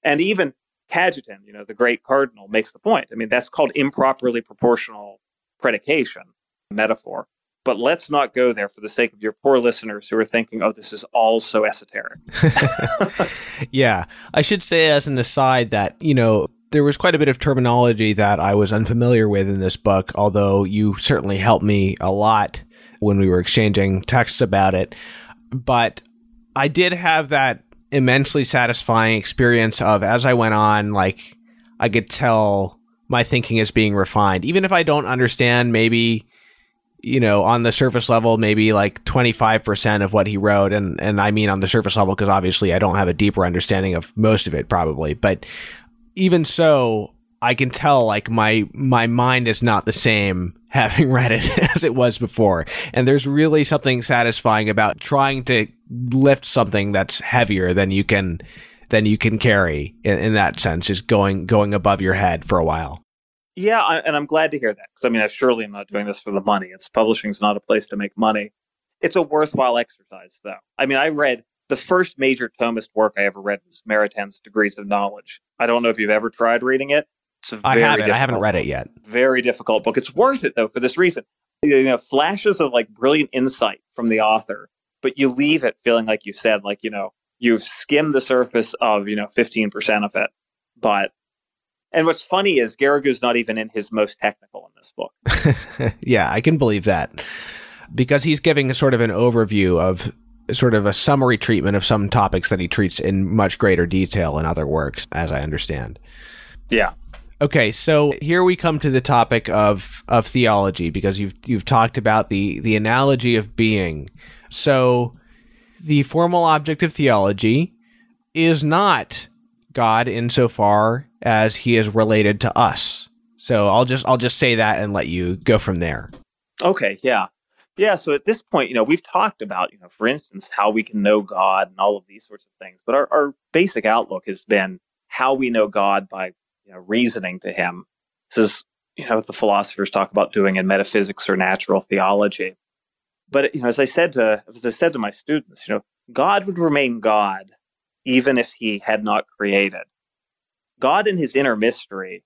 And even Cajetan, you know, the great cardinal, makes the point. I mean, that's called improperly proportional predication, metaphor. But let's not go there for the sake of your poor listeners who are thinking, oh, this is all so esoteric. yeah. I should say, as an aside, that, you know, there was quite a bit of terminology that I was unfamiliar with in this book, although you certainly helped me a lot when we were exchanging texts about it. But I did have that immensely satisfying experience of as I went on, like, I could tell my thinking is being refined. Even if I don't understand maybe you know, on the surface level, maybe like 25% of what he wrote. And, and I mean on the surface level, because obviously I don't have a deeper understanding of most of it probably. But even so, I can tell like my, my mind is not the same having read it as it was before. And there's really something satisfying about trying to lift something that's heavier than you can, than you can carry in, in that sense, is going, going above your head for a while. Yeah, I, and I'm glad to hear that because I mean, I surely am not doing this for the money. It's publishing's not a place to make money. It's a worthwhile exercise, though. I mean, I read the first major Thomist work I ever read was Maritain's Degrees of Knowledge. I don't know if you've ever tried reading it. It's a very I haven't. I haven't read it yet. Very difficult book. It's worth it though for this reason. You know, flashes of like brilliant insight from the author, but you leave it feeling like you said, like you know, you've skimmed the surface of you know 15% of it, but and what's funny is Garrigou's not even in his most technical in this book. yeah, I can believe that because he's giving a sort of an overview of sort of a summary treatment of some topics that he treats in much greater detail in other works, as I understand. Yeah. Okay, so here we come to the topic of of theology because you've you've talked about the the analogy of being. So the formal object of theology is not God insofar as he is related to us. So I'll just I'll just say that and let you go from there. Okay, yeah. Yeah, so at this point, you know, we've talked about, you know, for instance, how we can know God and all of these sorts of things. But our, our basic outlook has been how we know God by, you know, reasoning to him. This is, you know, what the philosophers talk about doing in metaphysics or natural theology. But, you know, as I said to, as I said to my students, you know, God would remain God even if he had not created. God in his inner mystery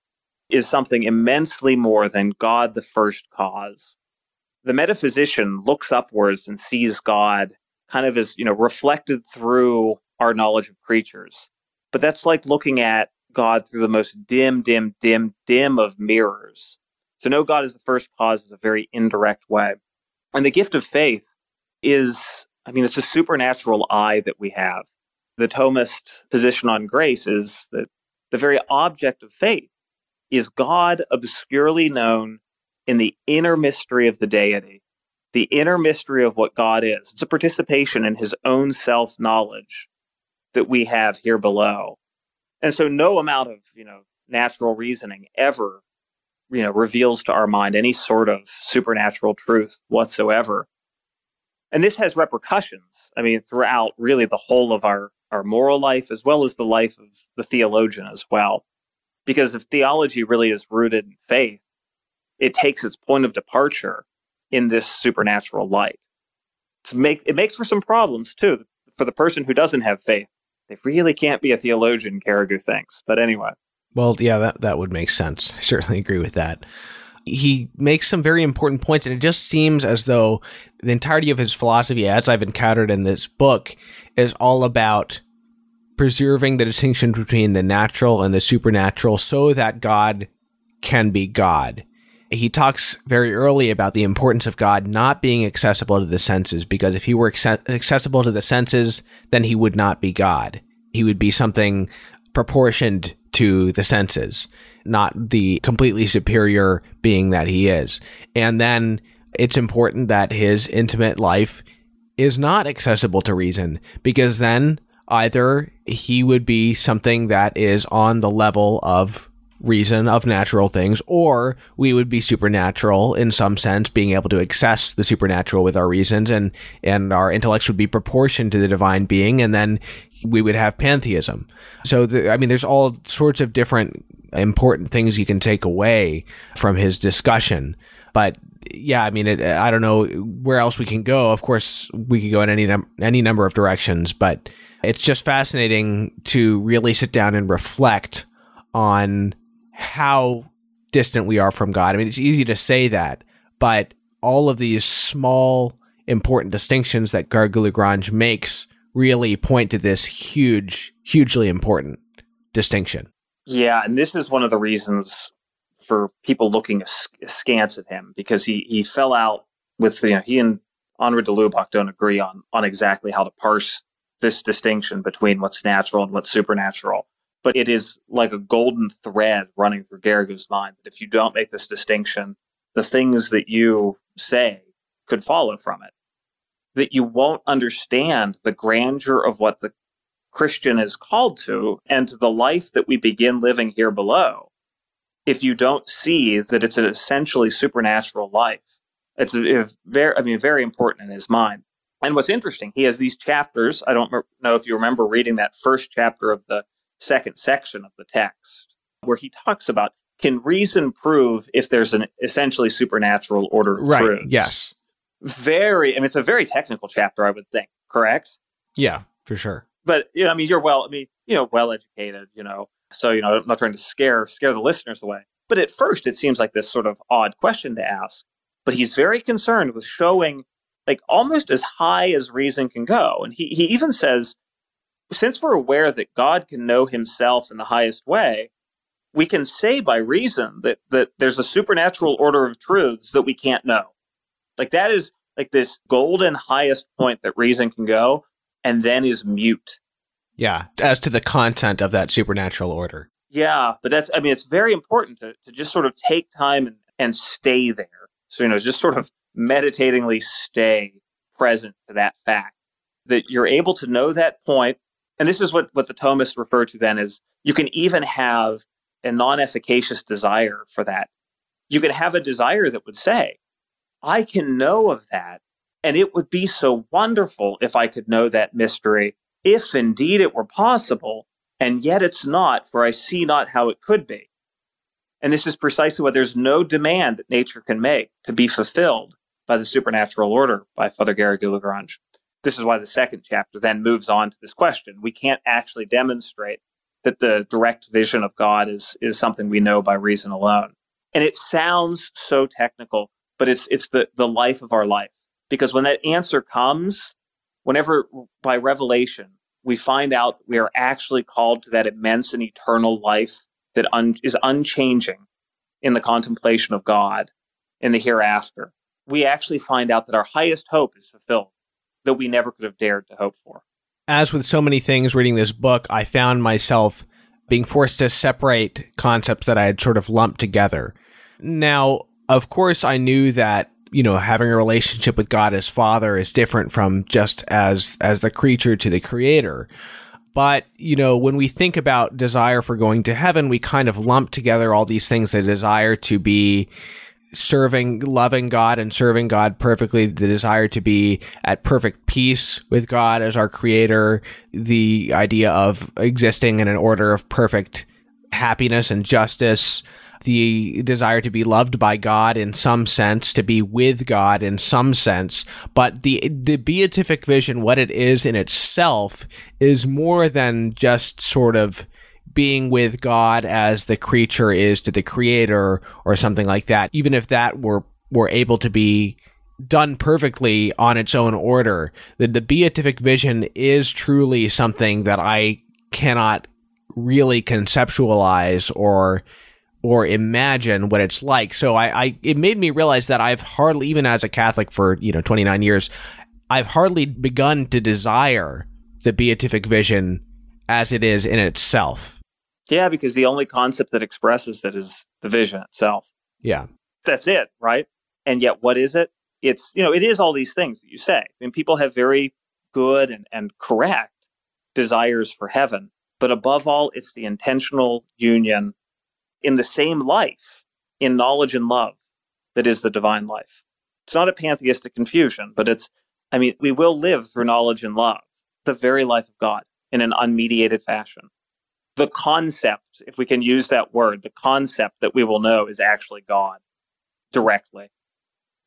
is something immensely more than God the first cause. The metaphysician looks upwards and sees God kind of as, you know, reflected through our knowledge of creatures. But that's like looking at God through the most dim, dim, dim, dim of mirrors. To know God as the first cause is a very indirect way. And the gift of faith is, I mean, it's a supernatural eye that we have. The Thomist position on grace is that the very object of faith is God obscurely known in the inner mystery of the deity, the inner mystery of what God is. It's a participation in his own self knowledge that we have here below. And so no amount of, you know, natural reasoning ever, you know, reveals to our mind any sort of supernatural truth whatsoever. And this has repercussions. I mean, throughout really the whole of our our moral life as well as the life of the theologian as well. Because if theology really is rooted in faith, it takes its point of departure in this supernatural light. To make, it makes for some problems too for the person who doesn't have faith. They really can't be a theologian, Garrigou thinks. But anyway. Well, yeah, that, that would make sense. I certainly agree with that. he makes some very important points, and it just seems as though the entirety of his philosophy, as I've encountered in this book, is all about preserving the distinction between the natural and the supernatural so that God can be God. He talks very early about the importance of God not being accessible to the senses, because if he were accessible to the senses, then he would not be God. He would be something proportioned to the senses, not the completely superior being that he is. And then it's important that his intimate life is not accessible to reason because then either he would be something that is on the level of reason of natural things, or we would be supernatural in some sense, being able to access the supernatural with our reasons, and and our intellects would be proportioned to the divine being, and then we would have pantheism. So, the, I mean, there's all sorts of different important things you can take away from his discussion. But yeah, I mean, it, I don't know where else we can go. Of course, we could go in any num- any number of directions, but it's just fascinating to really sit down and reflect on how distant we are from God. I mean, it's easy to say that, but all of these small important distinctions that Garrigou-Lagrange makes really point to this huge, hugely important distinction. Yeah, and this is one of the reasons for people looking askance at him because he he fell out with you know he and Henri de Lubac don't agree on on exactly how to parse this distinction between what's natural and what's supernatural. But it is like a golden thread running through Garrigou's mind that if you don't make this distinction, the things that you say could follow from it that you won't understand the grandeur of what the Christian is called to and to the life that we begin living here below if you don't see that it's an essentially supernatural life. It's a, very, I mean, very important in his mind. And what's interesting, he has these chapters. I don't know if you remember reading that first chapter of the second section of the text, where he talks about can reason prove if there's an essentially supernatural order of right. truths? Yes very, I mean, it's a very technical chapter, I would think, correct? Yeah, for sure. But, you know, I mean, you're well, I mean, you know, well educated, you know, so, you know, I'm not trying to scare, scare the listeners away. But at first, it seems like this sort of odd question to ask. But he's very concerned with showing like almost as high as reason can go. And he, he even says, since we're aware that God can know himself in the highest way, we can say by reason that, that there's a supernatural order of truths that we can't know. Like that is like this golden highest point that reason can go and then is mute. Yeah, as to the content of that supernatural order. Yeah, but that's I mean it's very important to, to just sort of take time and, and stay there. So you know, just sort of meditatingly stay present to that fact that you're able to know that point. And this is what, what the Thomists refer to then is you can even have a non-efficacious desire for that. You can have a desire that would say, I can know of that. And it would be so wonderful if I could know that mystery, if indeed it were possible, and yet it's not, for I see not how it could be. And this is precisely why there's no demand that nature can make to be fulfilled by the supernatural order by Father Garrigou-Lagrange. This is why the second chapter then moves on to this question. We can't actually demonstrate that the direct vision of God is, is something we know by reason alone. And it sounds so technical, but it's it's the the life of our life because when that answer comes whenever by revelation we find out we are actually called to that immense and eternal life that un- is unchanging in the contemplation of God in the hereafter we actually find out that our highest hope is fulfilled that we never could have dared to hope for as with so many things reading this book i found myself being forced to separate concepts that i had sort of lumped together now of course, I knew that you know having a relationship with God as Father is different from just as as the creature to the Creator. But you know, when we think about desire for going to heaven, we kind of lump together all these things: the desire to be serving, loving God and serving God perfectly, the desire to be at perfect peace with God as our creator, the idea of existing in an order of perfect happiness and justice, the desire to be loved by God in some sense, to be with God in some sense, but the the beatific vision, what it is in itself, is more than just sort of being with God as the creature is to the creator or something like that, even if that were were able to be done perfectly on its own order, the, beatific vision is truly something that I cannot really conceptualize or or imagine what it's like. So I, I it made me realize that I've hardly even as a Catholic for, you know, 29 years, I've hardly begun to desire the beatific vision as it is in itself. Yeah, because the only concept that expresses it is the vision itself. Yeah. That's it, right? And yet what is it? It's, you know, it is all these things that you say. I mean, people have very good and, and correct desires for heaven, but above all, it's the intentional union in the same life, in knowledge and love, that is the divine life. It's not a pantheistic confusion, but it's, I mean, we will live through knowledge and love, the very life of God in an unmediated fashion. The concept, if we can use that word, the concept that we will know is actually God directly.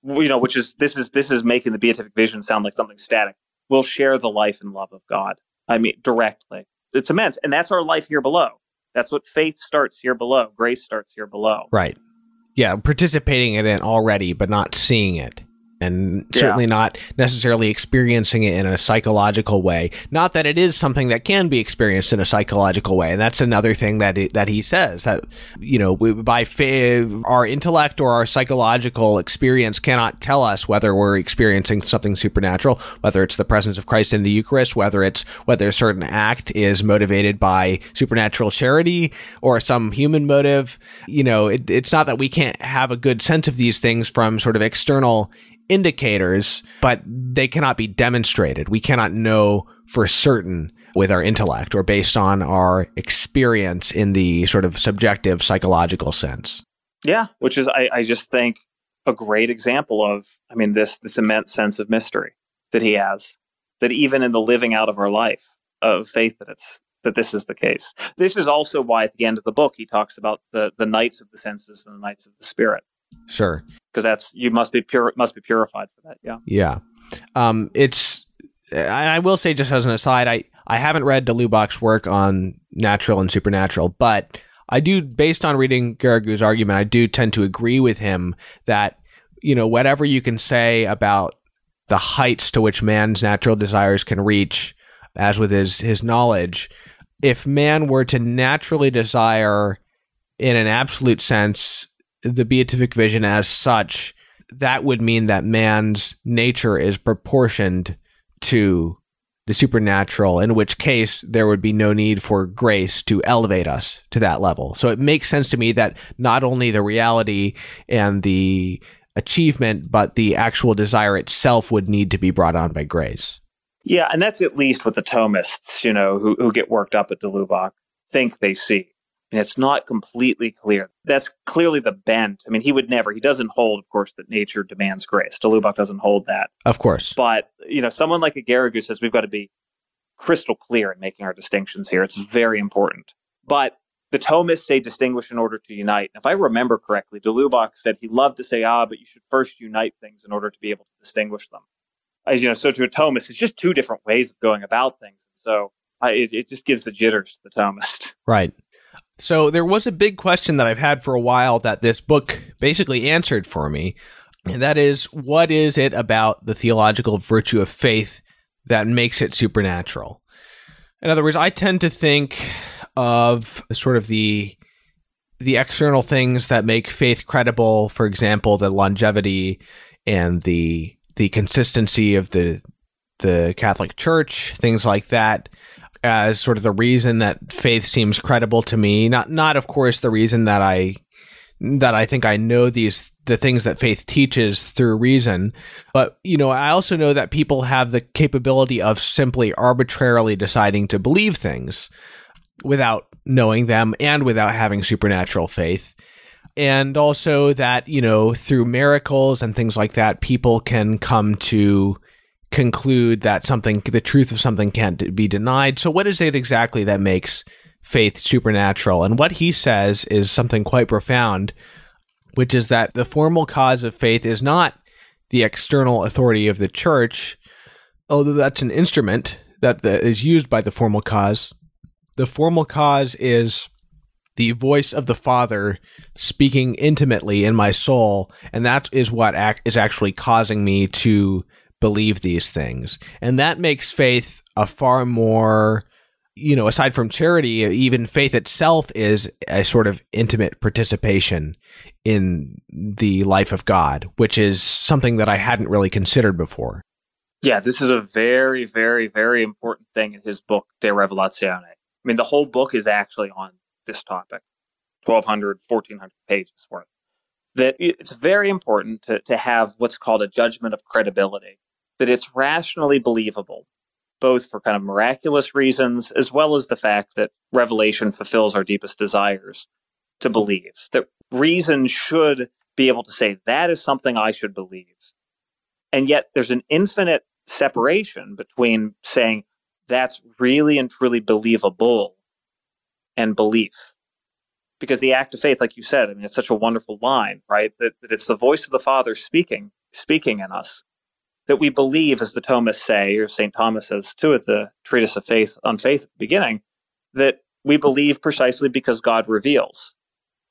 You know, which is, this is, this is making the beatific vision sound like something static. We'll share the life and love of God. I mean, directly. It's immense. And that's our life here below. That's what faith starts here below. Grace starts here below. Right. Yeah, participating in it already, but not seeing it and certainly yeah. not necessarily experiencing it in a psychological way. Not that it is something that can be experienced in a psychological way, and that's another thing that it, that he says that you know we, by fa- our intellect or our psychological experience cannot tell us whether we're experiencing something supernatural, whether it's the presence of Christ in the Eucharist, whether it's whether a certain act is motivated by supernatural charity or some human motive. You know, it, it's not that we can't have a good sense of these things from sort of external indicators, but they cannot be demonstrated. We cannot know for certain with our intellect or based on our experience in the sort of subjective psychological sense. Yeah, which is I, I just think a great example of I mean this this immense sense of mystery that he has. That even in the living out of our life of faith that it's that this is the case. This is also why at the end of the book he talks about the the nights of the senses and the nights of the spirit. Sure because that's you must be pure must be purified for that. Yeah. Yeah. Um, it's I, I will say just as an aside, I I haven't read de Lubac's work on natural and supernatural, but I do, based on reading Garrigou's argument, I do tend to agree with him that you know whatever you can say about the heights to which man's natural desires can reach, as with his his knowledge, if man were to naturally desire, in an absolute sense, the beatific vision as such, that would mean that man's nature is proportioned to the supernatural, in which case there would be no need for grace to elevate us to that level. So it makes sense to me that not only the reality and the achievement, but the actual desire itself would need to be brought on by grace. Yeah, and that's at least what the Thomists, you know, who, who get worked up at de Lubac, think they see and it's not completely clear. That's clearly the bent. I mean, he would never, he doesn't hold, of course, that nature demands grace. de Lubac doesn't hold that. Of course. But, you know, someone like a Garrigou says we've got to be crystal clear in making our distinctions here. It's very important. But the Thomists say distinguish in order to unite. if I remember correctly, de Lubac said he loved to say, ah, but you should first unite things in order to be able to distinguish them. As you know, so to a Thomist, it's just two different ways of going about things. So uh, it, it just gives the jitters to the Thomist. Right. So there was a big question that I've had for a while that this book basically answered for me. And that is, what is it about the theological virtue of faith that makes it supernatural? In other words, I tend to think of sort of the the external things that make faith credible, for example, the longevity and the the consistency of the the Catholic Church, things like that as sort of the reason that faith seems credible to me. Not not of course the reason that I that I think I know these the things that faith teaches through reason, but you know, I also know that people have the capability of simply arbitrarily deciding to believe things without knowing them and without having supernatural faith. And also that, you know, through miracles and things like that, people can come to conclude that something, the truth of something can't be denied. So, what is it exactly that makes faith supernatural? And what he says is something quite profound, which is that the formal cause of faith is not the external authority of the church, although that's an instrument that the, is used by the formal cause. the formal cause is the voice of the Father speaking intimately in my soul, and that is what ac- is actually causing me to believe these things. And that makes faith a far more, you know, aside from charity, even faith itself is a sort of intimate participation in the life of God, which is something that I hadn't really considered before. Yeah, this is a very, very, very important thing in his book, De Revelatione. I mean, the whole book is actually on this topic 1200 1400 pages worth that it's very important to, to have what's called a judgment of credibility that it's rationally believable both for kind of miraculous reasons as well as the fact that revelation fulfills our deepest desires to believe that reason should be able to say that is something i should believe and yet there's an infinite separation between saying that's really and truly believable and belief. Because the act of faith, like you said, I mean, it's such a wonderful line, right? That, that it's the voice of the Father speaking, speaking in us. That we believe, as the Thomists say, or St. Thomas says too at the Treatise of Faith on Faith at the beginning, that we believe precisely because God reveals.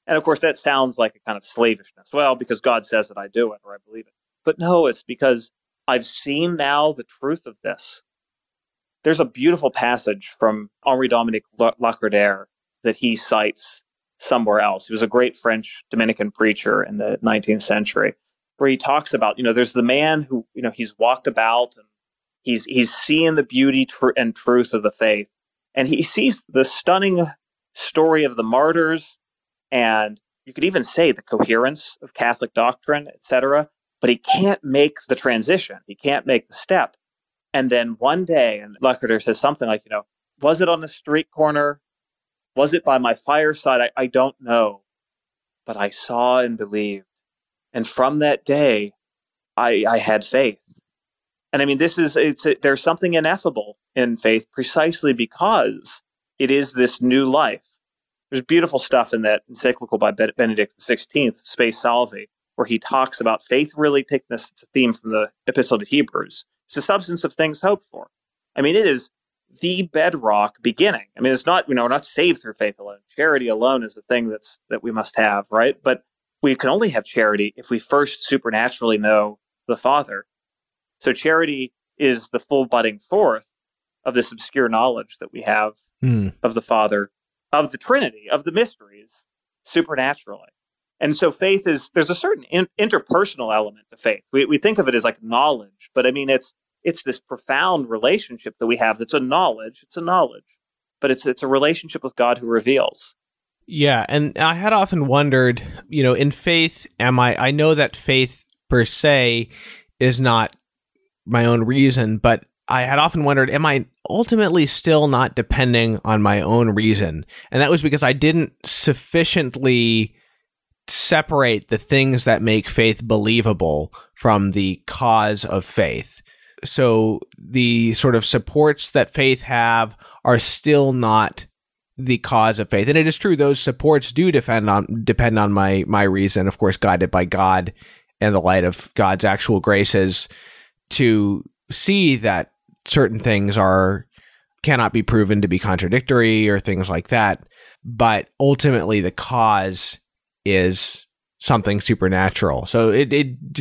And of course, that sounds like a kind of slavishness. Well, because God says that I do it or I believe it. But no, it's because I've seen now the truth of this. There's a beautiful passage from Henri Dominique Lacordaire that he cites somewhere else. He was a great French Dominican preacher in the 19th century, where he talks about, you know, there's the man who, you know, he's walked about and he's he's seeing the beauty tr- and truth of the faith, and he sees the stunning story of the martyrs, and you could even say the coherence of Catholic doctrine, etc. But he can't make the transition. He can't make the step. And then one day, and Lacordaire says something like, you know, was it on a street corner? Was it by my fireside? I, I don't know. But I saw and believed. And from that day, I, I had faith. And I mean, this is, it's, there's something ineffable in faith precisely because it is this new life. There's beautiful stuff in that encyclical by Benedict XVI, Spe Salvi, where he talks about faith really taking this theme from the Epistle to Hebrews. It's the substance of things hoped for. I mean, it is the bedrock beginning. I mean, it's not, you know, we're not saved through faith alone. Charity alone is the thing that's, that we must have, right? But we can only have charity if we first supernaturally know the Father. So charity is the full budding forth of this obscure knowledge that we have mm. of the Father, of the Trinity, of the mysteries supernaturally. And so faith is, there's a certain in, interpersonal element to faith. We, we think of it as like knowledge, but I mean, it's, it's this profound relationship that we have that's a knowledge it's a knowledge but it's it's a relationship with god who reveals yeah and i had often wondered you know in faith am i i know that faith per se is not my own reason but i had often wondered am i ultimately still not depending on my own reason? And that was because i didn't sufficiently separate the things that make faith believable from the cause of faith. So the sort of supports that faith have are still not the cause of faith. And it is true those supports do depend on depend on my my reason, of course, guided by God and the light of God's actual graces to see that certain things are cannot be proven to be contradictory or things like that. But ultimately the cause is something supernatural. So it, it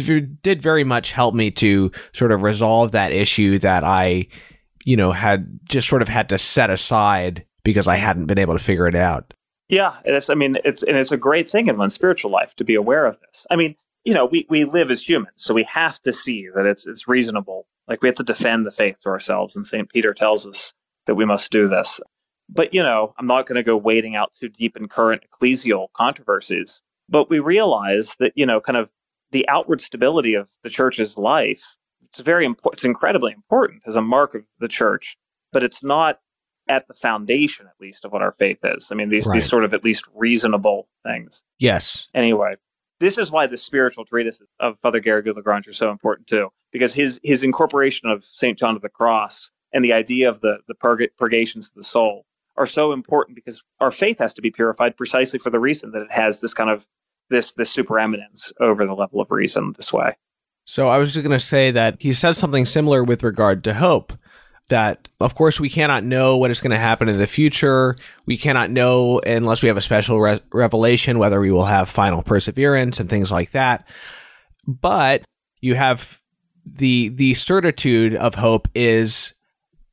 did very much help me to sort of resolve that issue that I, you know, had just sort of had to set aside because I hadn't been able to figure it out. Yeah, I mean it's and it's a great thing in one's spiritual life to be aware of this. I mean, you know, we, we live as humans, so we have to see that it's it's reasonable. Like we have to defend the faith to ourselves, and St. Peter tells us that we must do this. But you know, I'm not going to go wading out too deep in current ecclesial controversies. But we realize that, you know, kind of the outward stability of the church's life, it's very important, it's incredibly important as a mark of the church, but it's not at the foundation, at least, of what our faith is. I mean, these, right. these sort of at least reasonable things. Yes. Anyway, this is why the spiritual treatises of Father Garrigou Lagrange are so important too, because his his incorporation of Saint John of the Cross and the idea of the the purg- purgations of the soul are so important because our faith has to be purified precisely for the reason that it has this kind of this this supereminence over the level of reason this way. So I was just going to say that he says something similar with regard to hope. That of course we cannot know what is going to happen in the future. We cannot know unless we have a special re- revelation whether we will have final perseverance and things like that. But you have the the certitude of hope is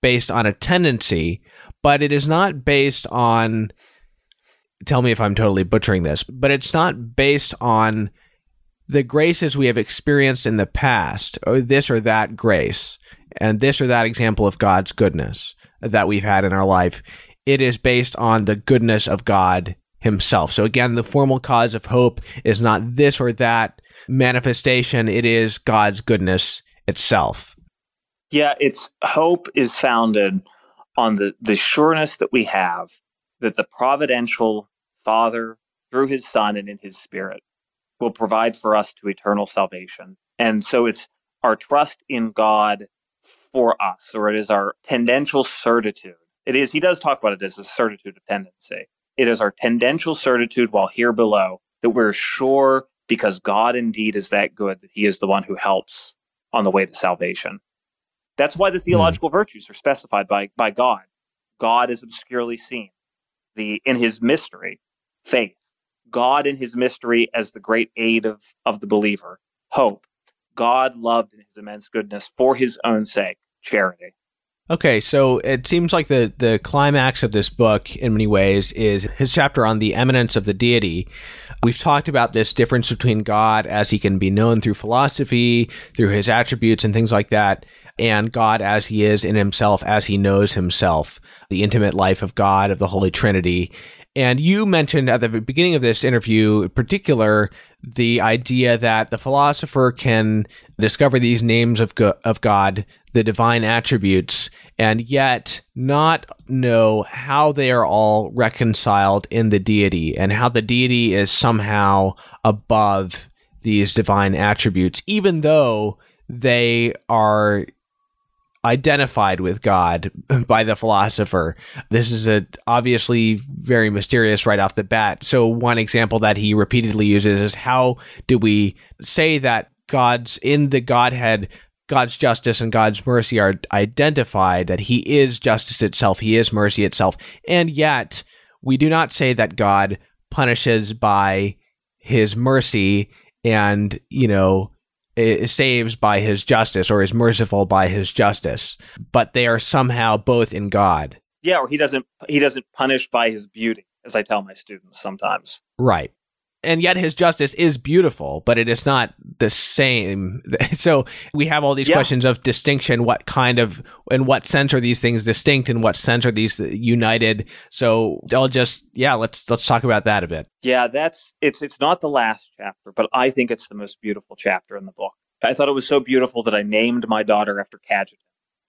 based on a tendency but it is not based on tell me if i'm totally butchering this but it's not based on the graces we have experienced in the past or this or that grace and this or that example of God's goodness that we've had in our life, it is based on the goodness of God Himself. So again, the formal cause of hope is not this or that manifestation, it is God's goodness itself. Yeah, it's hope is founded on the, the sureness that we have that the providential Father, through his Son and in his Spirit, will provide for us to eternal salvation. And so it's our trust in God for us, or it is our tendential certitude. It is, he does talk about it as a certitude of tendency. It is our tendential certitude while here below that we're sure because God indeed is that good that he is the one who helps on the way to salvation. That's why the hmm. theological mm. virtues are specified by, by God. God is obscurely seen. The, in his mystery, faith. God in his mystery as the great aid of, of the believer. Hope. God loved in his immense goodness for his own sake, charity. Okay, so it seems like the the climax of this book in many ways is his chapter on the eminence of the deity. We've talked about this difference between God as he can be known through philosophy, through his attributes and things like that, and God as he is in himself as he knows himself, the intimate life of God of the Holy Trinity. And you mentioned at the beginning of this interview, in particular, the idea that the philosopher can discover these names of, go- of God, the divine attributes, and yet not know how they are all reconciled in the deity and how the deity is somehow above these divine attributes, even though they are identified with God by the philosopher. This is a obviously very mysterious right off the bat. So one example that he repeatedly uses is how do we say that God's in the Godhead God's justice and God's mercy are identified that he is justice itself, he is mercy itself. And yet we do not say that God punishes by his mercy and, you know, saves by his justice or is merciful by his justice, but they are somehow both in God. Yeah, or he doesn't he doesn't punish by his beauty, as I tell my students sometimes. Right. And yet his justice is beautiful, but it is not the same. So we have all these yeah. questions of distinction. What kind of, in what sense are these things distinct? In what sense are these united? So I'll just, yeah, let's let's talk about that a bit. Yeah, that's it's it's not the last chapter, but I think it's the most beautiful chapter in the book. I thought it was so beautiful that I named my daughter after Cajetan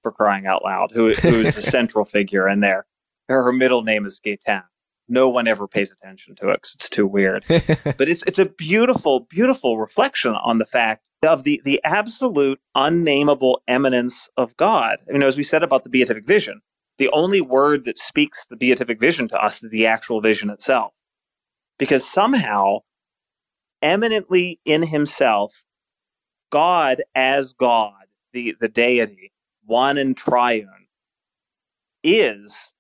for crying out loud, who who is the central figure in there. Her, her middle name is Gaetan. No one ever pays attention to it because it's too weird. but it's it's a beautiful, beautiful reflection on the fact of the the absolute unnameable eminence of God. I mean, as we said about the beatific vision, the only word that speaks the beatific vision to us is the actual vision itself, because somehow, eminently in Himself, God as God, the, the deity, one and triune, is,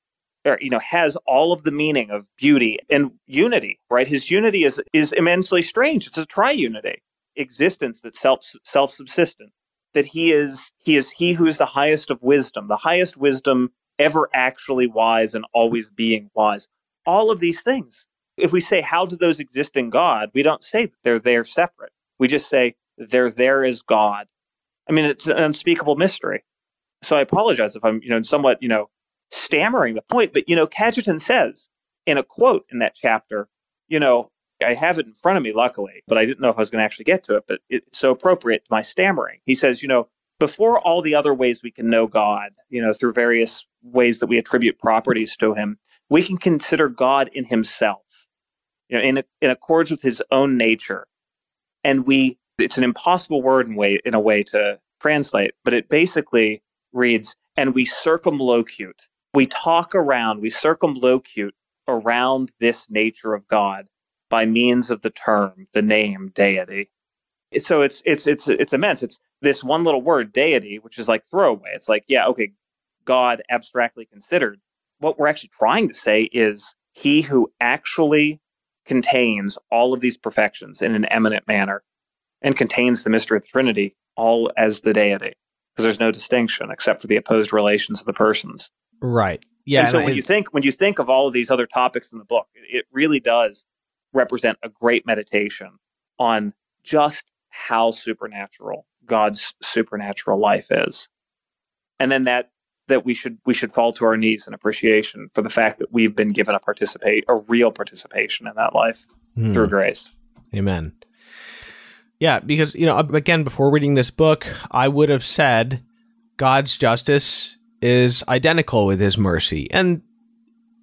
or, you know, has all of the meaning of beauty and unity, right? His unity is, is immensely strange. It's a triunity existence that's self, self-subsistent, that he is, he is he who is the highest of wisdom, the highest wisdom ever actually wise and always being wise. All of these things. If we say, how do those exist in God? We don't say they're there separate. We just say, they're there as God. I mean, it's an unspeakable mystery. So I apologize if I'm, you know, somewhat, you know, stammering the point, but, you know, Cajetan says in a quote in that chapter, you know, I have it in front of me, luckily, but I didn't know if I was going to actually get to it, but it's so appropriate to my stammering. He says, you know, before all the other ways we can know God, you know, through various ways that we attribute properties to him, we can consider God in himself, you know, in, in accords with his own nature. And we it's an impossible word in way in a way to translate, but it basically reads, and we circumlocute. We talk around, we circumlocute around this nature of God by means of the term, the name deity. So it's it's it's it's immense. It's this one little word, deity, which is like throwaway. It's like, yeah, okay, God abstractly considered. What we're actually trying to say is he who actually contains all of these perfections in an eminent manner and contains the mystery of the Trinity all as the deity because there's no distinction except for the opposed relations of the persons. Right. Yeah. And so when you think when you think of all of these other topics in the book, it really does represent a great meditation on just how supernatural God's supernatural life is. And then that that we should we should fall to our knees in appreciation for the fact that we've been given a participate a real participation in that life mm. through grace. Amen. Yeah, because you know, again, before reading this book, I would have said God's justice is identical with his mercy. And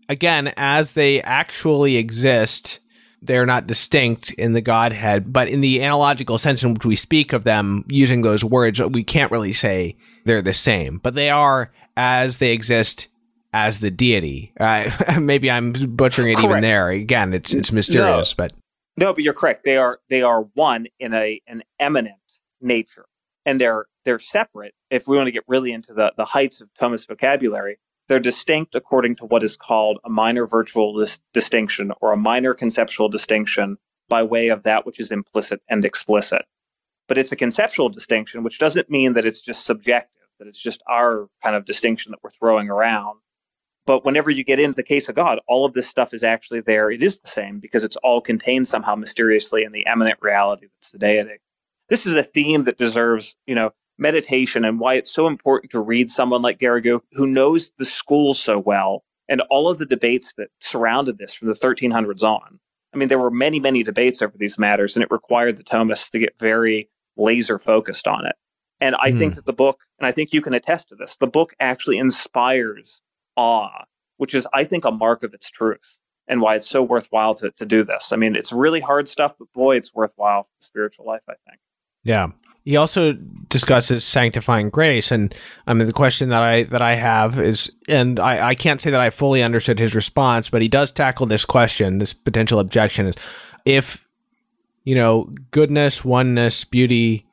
again, as they actually exist, they're not distinct in the Godhead, but in the analogical sense in which we speak of them using those words, we can't really say they're the same, but they are as they exist as the deity. Uh, maybe I'm butchering it Correct. even there. Again, it's it's mysterious, no. but no, but you're correct. They are they are one in a an eminent nature, and they're they're separate. If we want to get really into the the heights of Thomist vocabulary, they're distinct according to what is called a minor virtual dis- distinction or a minor conceptual distinction by way of that which is implicit and explicit. But it's a conceptual distinction, which doesn't mean that it's just subjective, that it's just our kind of distinction that we're throwing around. But whenever you get into the case of God, all of this stuff is actually there. It is the same because it's all contained somehow mysteriously in the eminent reality that's the deity. This is a theme that deserves, you know, meditation and why it's so important to read someone like Garrigou who knows the school so well and all of the debates that surrounded this from the 1300s on. I mean, there were many, many debates over these matters, and it required the Thomists to get very laser focused on it. And I mm. think hmm. that the book, and I think you can attest to this, the book actually inspires awe, which is, I think, a mark of its truth and why it's so worthwhile to, to do this. I mean, it's really hard stuff, but boy, it's worthwhile for the spiritual life, I think. Yeah. He also discusses sanctifying grace, and I mean the question that I that I have is, and I, I can't say that I fully understood his response, but he does tackle this question, this potential objection is, if you know goodness, oneness, beauty,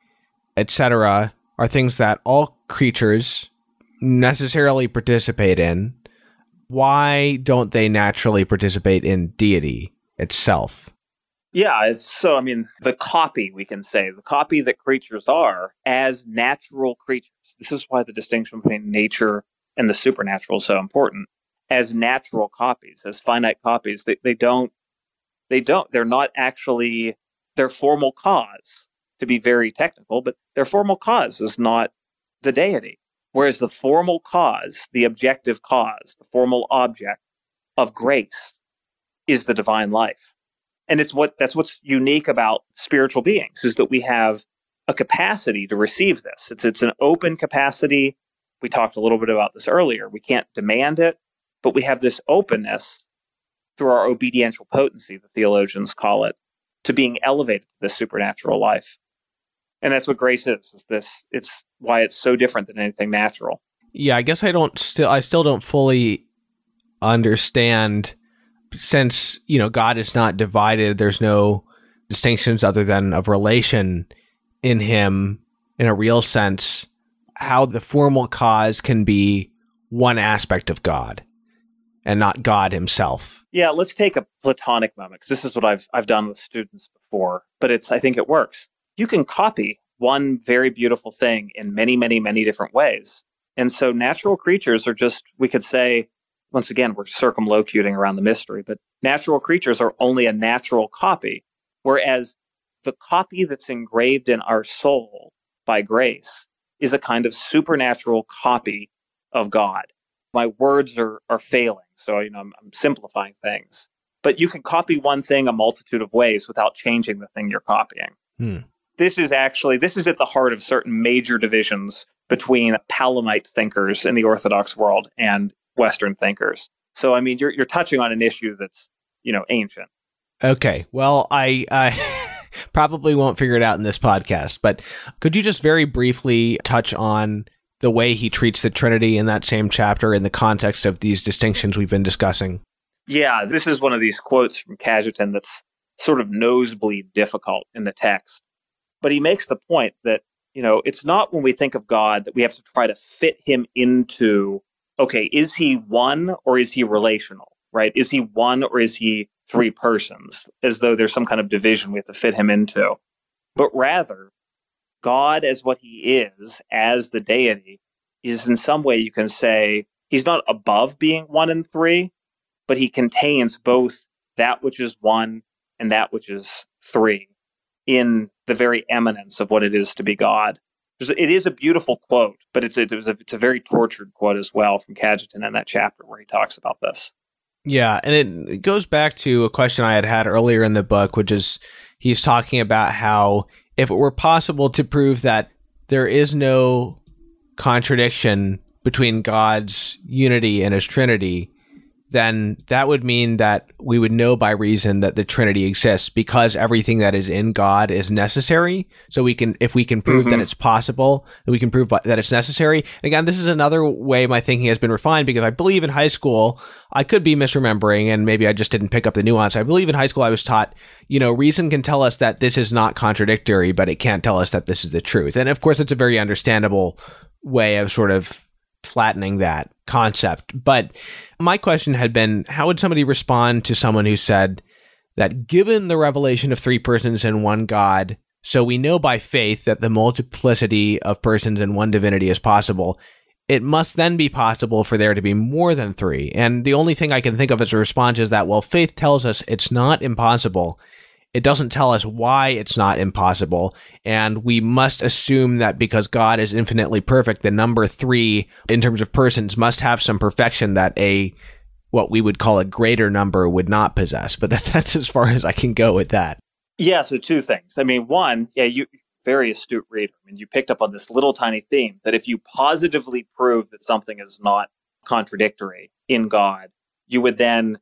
etc., are things that all creatures necessarily participate in, why don't they naturally participate in deity itself? Yeah, so I mean the copy we can say the copy that creatures are as natural creatures. This is why the distinction between nature and the supernatural is so important. As natural copies, as finite copies, they, they don't they don't they're not actually their formal cause to be very technical, but their formal cause is not the deity. Whereas the formal cause, the objective cause, the formal object of grace is the divine life. And it's what, that's what's unique about spiritual beings is that we have a capacity to receive this. It's, it's an open capacity. We talked a little bit about this earlier. We can't demand it, but we have this openness through our obediential potency, the theologians call it, to being elevated to this supernatural life and that's what grace is is this it's why it's so different than anything natural yeah i guess i don't still i still don't fully understand since you know god is not divided there's no distinctions other than of relation in him in a real sense how the formal cause can be one aspect of god and not god himself yeah let's take a platonic moment because this is what i've i've done with students before but it's i think it works you can copy one very beautiful thing in many, many, many different ways. And so natural creatures are just, we could say, once again, we're circumlocuting around the mystery, but natural creatures are only a natural copy. Whereas the copy that's engraved in our soul by grace is a kind of supernatural copy of God. My words are, are failing. So, you know, I'm, I'm simplifying things, but you can copy one thing a multitude of ways without changing the thing you're copying. Hmm this is actually this is at the heart of certain major divisions between Palamite thinkers in the Orthodox world and Western thinkers. So I mean, you're you're touching on an issue that's you know ancient. Okay, well, I I probably won't figure it out in this podcast, but could you just very briefly touch on the way he treats the Trinity in that same chapter in the context of these distinctions we've been discussing? Yeah, this is one of these quotes from Cajetan that's sort of nosebleed difficult in the text. But he makes the point that, you know, it's not when we think of God that we have to try to fit him into okay, is he one or is he relational, right? Is he one or is he three persons, as though there's some kind of division we have to fit him into? But rather, God as what he is, as the deity, is in some way you can say he's not above being one and three, but he contains both that which is one and that which is three in the very eminence of what it is to be God. It is a beautiful quote, but it's a, it's a, it's a very tortured quote as well from Cajetan in that chapter where he talks about this. Yeah, and it, it goes back to a question I had had earlier in the book, which is he's talking about how if it were possible to prove that there is no contradiction between God's unity and his Trinity, then that would mean that we would know by reason that the Trinity exists because everything that is in God is necessary. So we can, if we can prove mm-hmm. that it's possible, we can prove that it's necessary. And again, this is another way my thinking has been refined because I believe in high school, I could be misremembering and maybe I just didn't pick up the nuance. I believe in high school I was taught, you know, reason can tell us that this is not contradictory, but it can't tell us that this is the truth. And of course, it's a very understandable way of sort of flattening that concept. But my question had been how would somebody respond to someone who said that given the revelation of three persons and one God, so we know by faith that the multiplicity of persons in one divinity is possible, it must then be possible for there to be more than three. And the only thing I can think of as a response is that, well, faith tells us it's not impossible. It doesn't tell us why it's not impossible. And we must assume that because God is infinitely perfect, the number three in terms of persons must have some perfection that a what we would call a greater number would not possess. But that, that's as far as I can go with that. Yeah. So two things. I mean, one, yeah, you very astute reader. I mean, you picked up on this little tiny theme that if you positively prove that something is not contradictory in God, you would then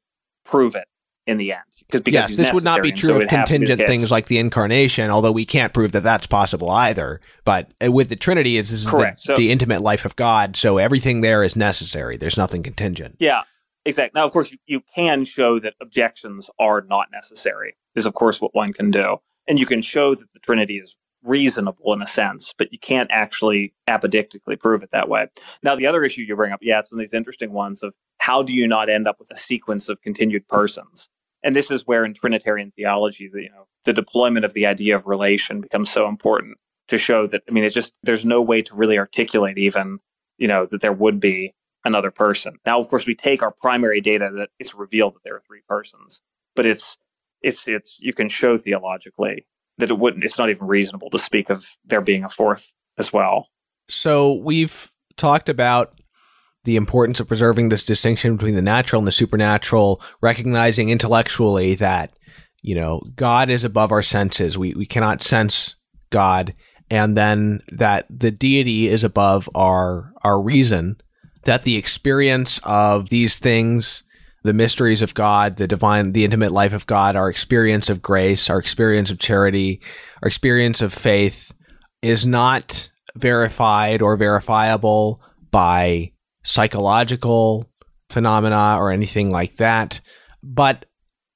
prove it in the end. Because because yes, this would not be true so of contingent things like the incarnation, although we can't prove that that's possible either. But uh, with the Trinity, is, is the, so, the intimate life of God, so everything there is necessary. There's nothing contingent. Yeah, exactly. Now, of course, you, you can show that objections are not necessary. Is of course what one can do, and you can show that the Trinity is reasonable in a sense, but you can't actually apodictically prove it that way. Now, the other issue you bring up, yeah, it's one of these interesting ones of how do you not end up with a sequence of continued persons? And this is where in Trinitarian theology, the, you know, the deployment of the idea of relation becomes so important to show that, I mean, it's just, there's no way to really articulate even, you know, that there would be another person. Now, of course, we take our primary data that it's revealed that there are three persons, but it's, it's, it's, you can show theologically that it wouldn't, it's not even reasonable to speak of there being a fourth as well. So we've talked about the importance of preserving this distinction between the natural and the supernatural, recognizing intellectually that, you know, God is above our senses. We, we cannot sense God. And then that the deity is above our, our reason, that the experience of these things, the mysteries of God, the divine, the intimate life of God, our experience of grace, our experience of charity, our experience of faith is not verified or verifiable by psychological phenomena or anything like that. But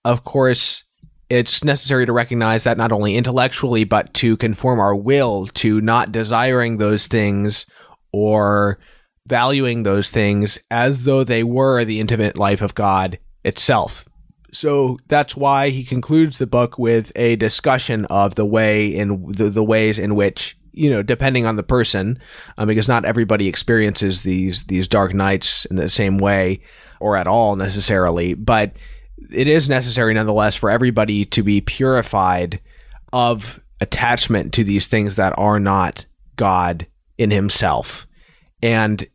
of course, it's necessary to recognize that not only intellectually, but to conform our will to not desiring those things or valuing those things as though they were the intimate life of God itself. So that's why he concludes the book with a discussion of the way in the, the ways in which you know, depending on the person, um, because not everybody experiences these these dark nights in the same way or at all necessarily, but it is necessary nonetheless for everybody to be purified of attachment to these things that are not God in Himself, and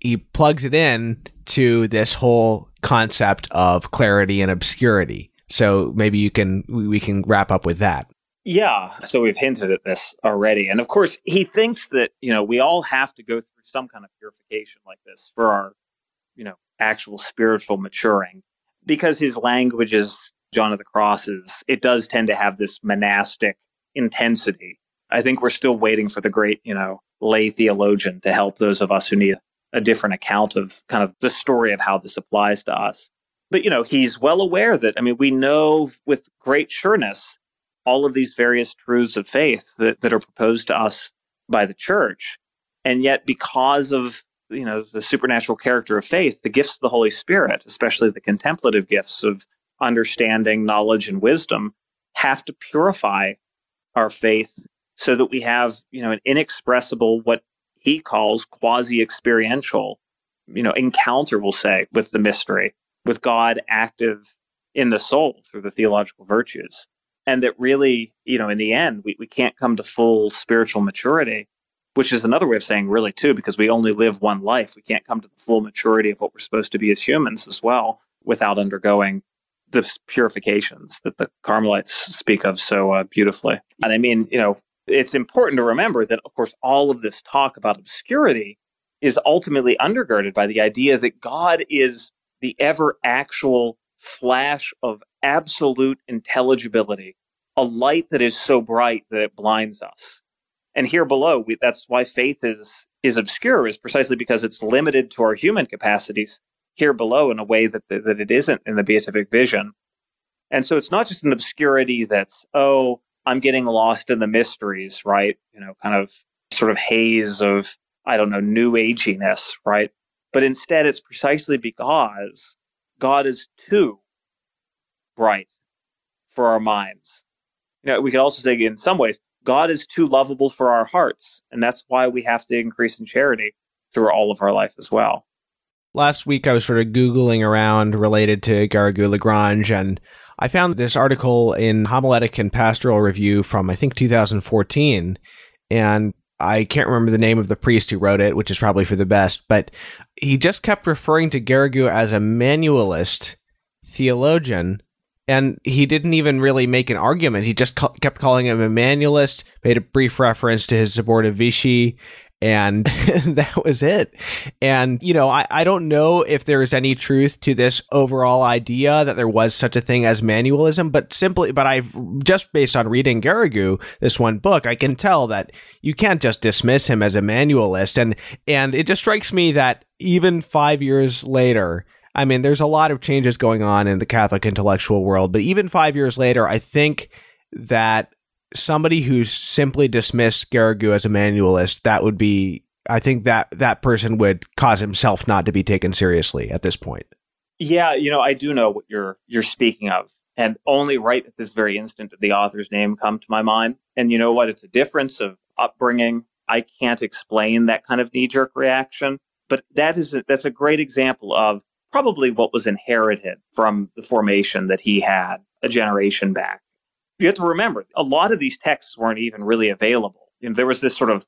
he plugs it in to this whole concept of clarity and obscurity. So maybe you can we can wrap up with that. Yeah. So we've hinted at this already. And of course, he thinks that, you know, we all have to go through some kind of purification like this for our, you know, actual spiritual maturing because his language is John of the Cross's. It does tend to have this monastic intensity. I think we're still waiting for the great, you know, lay theologian to help those of us who need a different account of kind of the story of how this applies to us. But, you know, he's well aware that, I mean, we know with great sureness all of these various truths of faith that, that are proposed to us by the church. And yet, because of you know, the supernatural character of faith, the gifts of the Holy Spirit, especially the contemplative gifts of understanding, knowledge, and wisdom, have to purify our faith so that we have, you know, an inexpressible, what he calls quasi experiential, you know, encounter, we'll say, with the mystery, with God active in the soul through the theological virtues. And that really, you know, in the end, we, we can't come to full spiritual maturity, which is another way of saying really too, because we only live one life. We can't come to the full maturity of what we're supposed to be as humans as well without undergoing the purifications that the Carmelites speak of so uh, beautifully. And I mean, you know, it's important to remember that, of course, all of this talk about obscurity is ultimately undergirded by the idea that God is the ever actual flash of absolute intelligibility, a light that is so bright that it blinds us. And here below, we, that's why faith is is obscure, is precisely because it's limited to our human capacities here below in a way that that it isn't in the beatific vision. And so it's not just an obscurity that's oh I'm getting lost in the mysteries, right? You know, kind of sort of haze of I don't know new aginess, right? But instead, it's precisely because God is too bright for our minds. You know, we could also say in some ways, God is too lovable for our hearts. And that's why we have to increase in charity through all of our life as well. Last week, I was sort of Googling around related to Garrigou Lagrange, and I found this article in Homiletic and Pastoral Review from, I think, 2014. And I can't remember the name of the priest who wrote it, which is probably for the best, but he just kept referring to Garrigou as a manualist theologian. And he didn't even really make an argument. He just kept calling him a manualist, made a brief reference to his support of Vichy, and that was it. And, you know, I, I don't know if there is any truth to this overall idea that there was such a thing as manualism, but simply, but I've just based on reading Garrigou, this one book, I can tell that you can't just dismiss him as a manualist. And, and it just strikes me that even five years later, I mean, there's a lot of changes going on in the Catholic intellectual world, but even five years later, I think that somebody who's simply dismissed Garrigou as a manualist, that would be I think that that person would cause himself not to be taken seriously at this point. Yeah, you know, I do know what you're you're speaking of. And only right at this very instant did the author's name come to my mind. And you know what? It's a difference of upbringing. I can't explain that kind of knee jerk reaction, but that is a, that's a great example of probably what was inherited from the formation that he had a generation back you have to remember a lot of these texts weren't even really available. Know, there was this sort of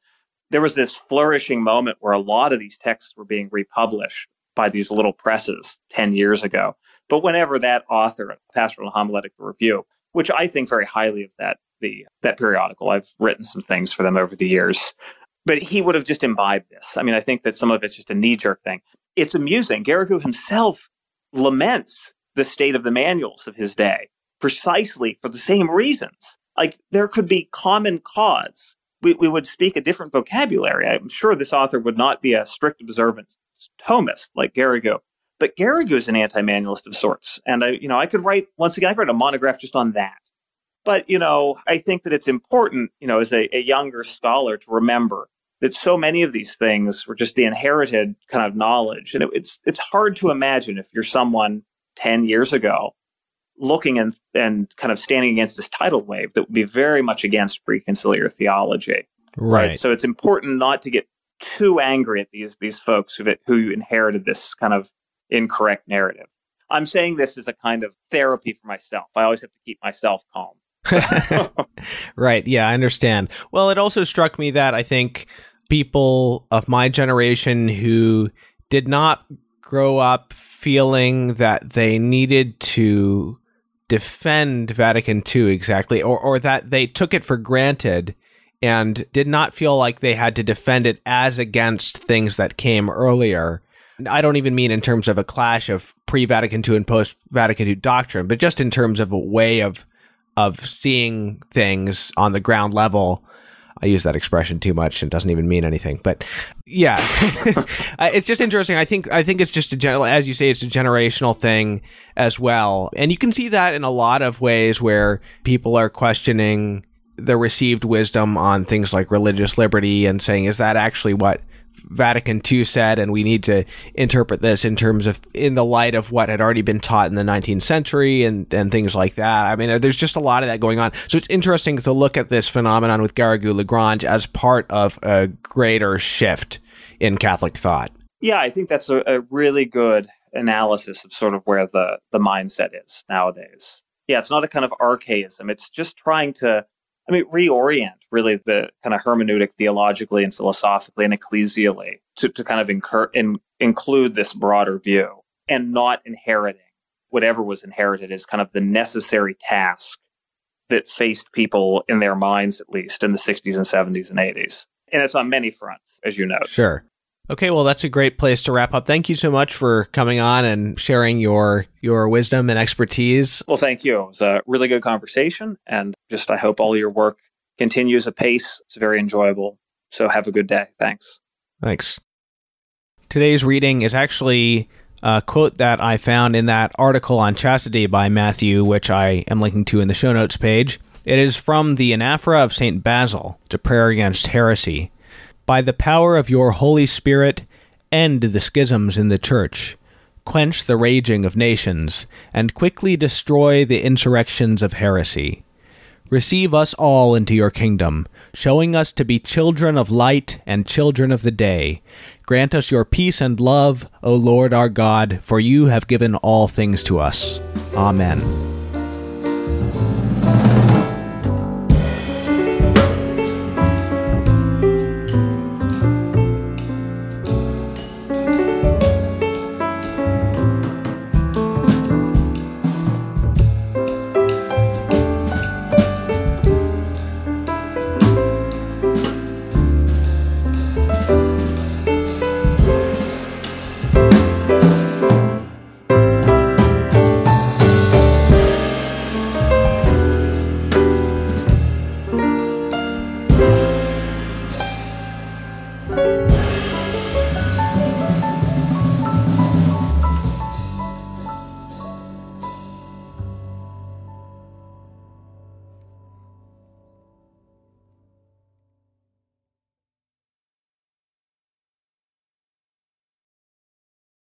there was this flourishing moment where a lot of these texts were being republished by these little presses 10 years ago. But whenever that author, Pastoral and Homiletic Review, which I think very highly of that, the, that periodical, I've written some things for them over the years, but he would have just imbibed this. I mean, I think that some of it's just a knee jerk thing. It's amusing. Garrigou himself laments the state of the manuals of his day precisely for the same reasons. Like there could be common cause. We, we would speak a different vocabulary. I'm sure this author would not be a strict observant Thomist like Garrigou. But Garrigou is an anti-manualist of sorts. And I, you know, I could write, once again, I could write a monograph just on that. But, you know, I think that it's important, you know, as a, a younger scholar to remember that so many of these things were just the inherited kind of knowledge. And it, it's, it's hard to imagine if you're someone 10 years ago looking and, and kind of standing against this tidal wave that would be very much against preconciliar theology. Right. right? So it's important not to get too angry at these these folks who who inherited this kind of incorrect narrative. I'm saying this as a kind of therapy for myself. I always have to keep myself calm. right. Yeah, I understand. Well, it also struck me that I think people of my generation who did not grow up feeling that they needed to defend Vatican II exactly, or, or that they took it for granted and did not feel like they had to defend it as against things that came earlier. I don't even mean in terms of a clash of pre Vatican II and post Vatican II doctrine, but just in terms of a way of of seeing things on the ground level I use that expression too much and doesn't even mean anything. But yeah, uh, it's just interesting. I think I think it's just a general, as you say, it's a generational thing as well, and you can see that in a lot of ways where people are questioning the received wisdom on things like religious liberty and saying, is that actually what Vatican II said, and we need to interpret this in terms of in the light of what had already been taught in the 19th century and and things like that. I mean, there's just a lot of that going on. So it's interesting to look at this phenomenon with Garrigou Lagrange as part of a greater shift in Catholic thought. Yeah, I think that's a, a really good analysis of sort of where the the mindset is nowadays. Yeah, it's not a kind of archaism. It's just trying to I mean, reorient really the kind of hermeneutic theologically and philosophically and ecclesially to, to kind of incur, in, include this broader view and not inheriting whatever was inherited as kind of the necessary task that faced people in their minds, at least in the 60s and 70s and 80s. And it's on many fronts, as you know. Sure. Okay, well, that's a great place to wrap up. Thank you so much for coming on and sharing your your wisdom and expertise. Well, thank you. It was a really good conversation, and just I hope all your work continues apace. It's very enjoyable. So have a good day. Thanks. Thanks. Today's reading is actually a quote that I found in that article on chastity by Matthew, which I am linking to in the show notes page. It is from the Anaphora of St. Basil to prayer against heresy. By the power of your Holy Spirit, end the schisms in the Church, quench the raging of nations, and quickly destroy the insurrections of heresy. Receive us all into your kingdom, showing us to be children of light and children of the day. Grant us your peace and love, O Lord our God, for you have given all things to us. Amen.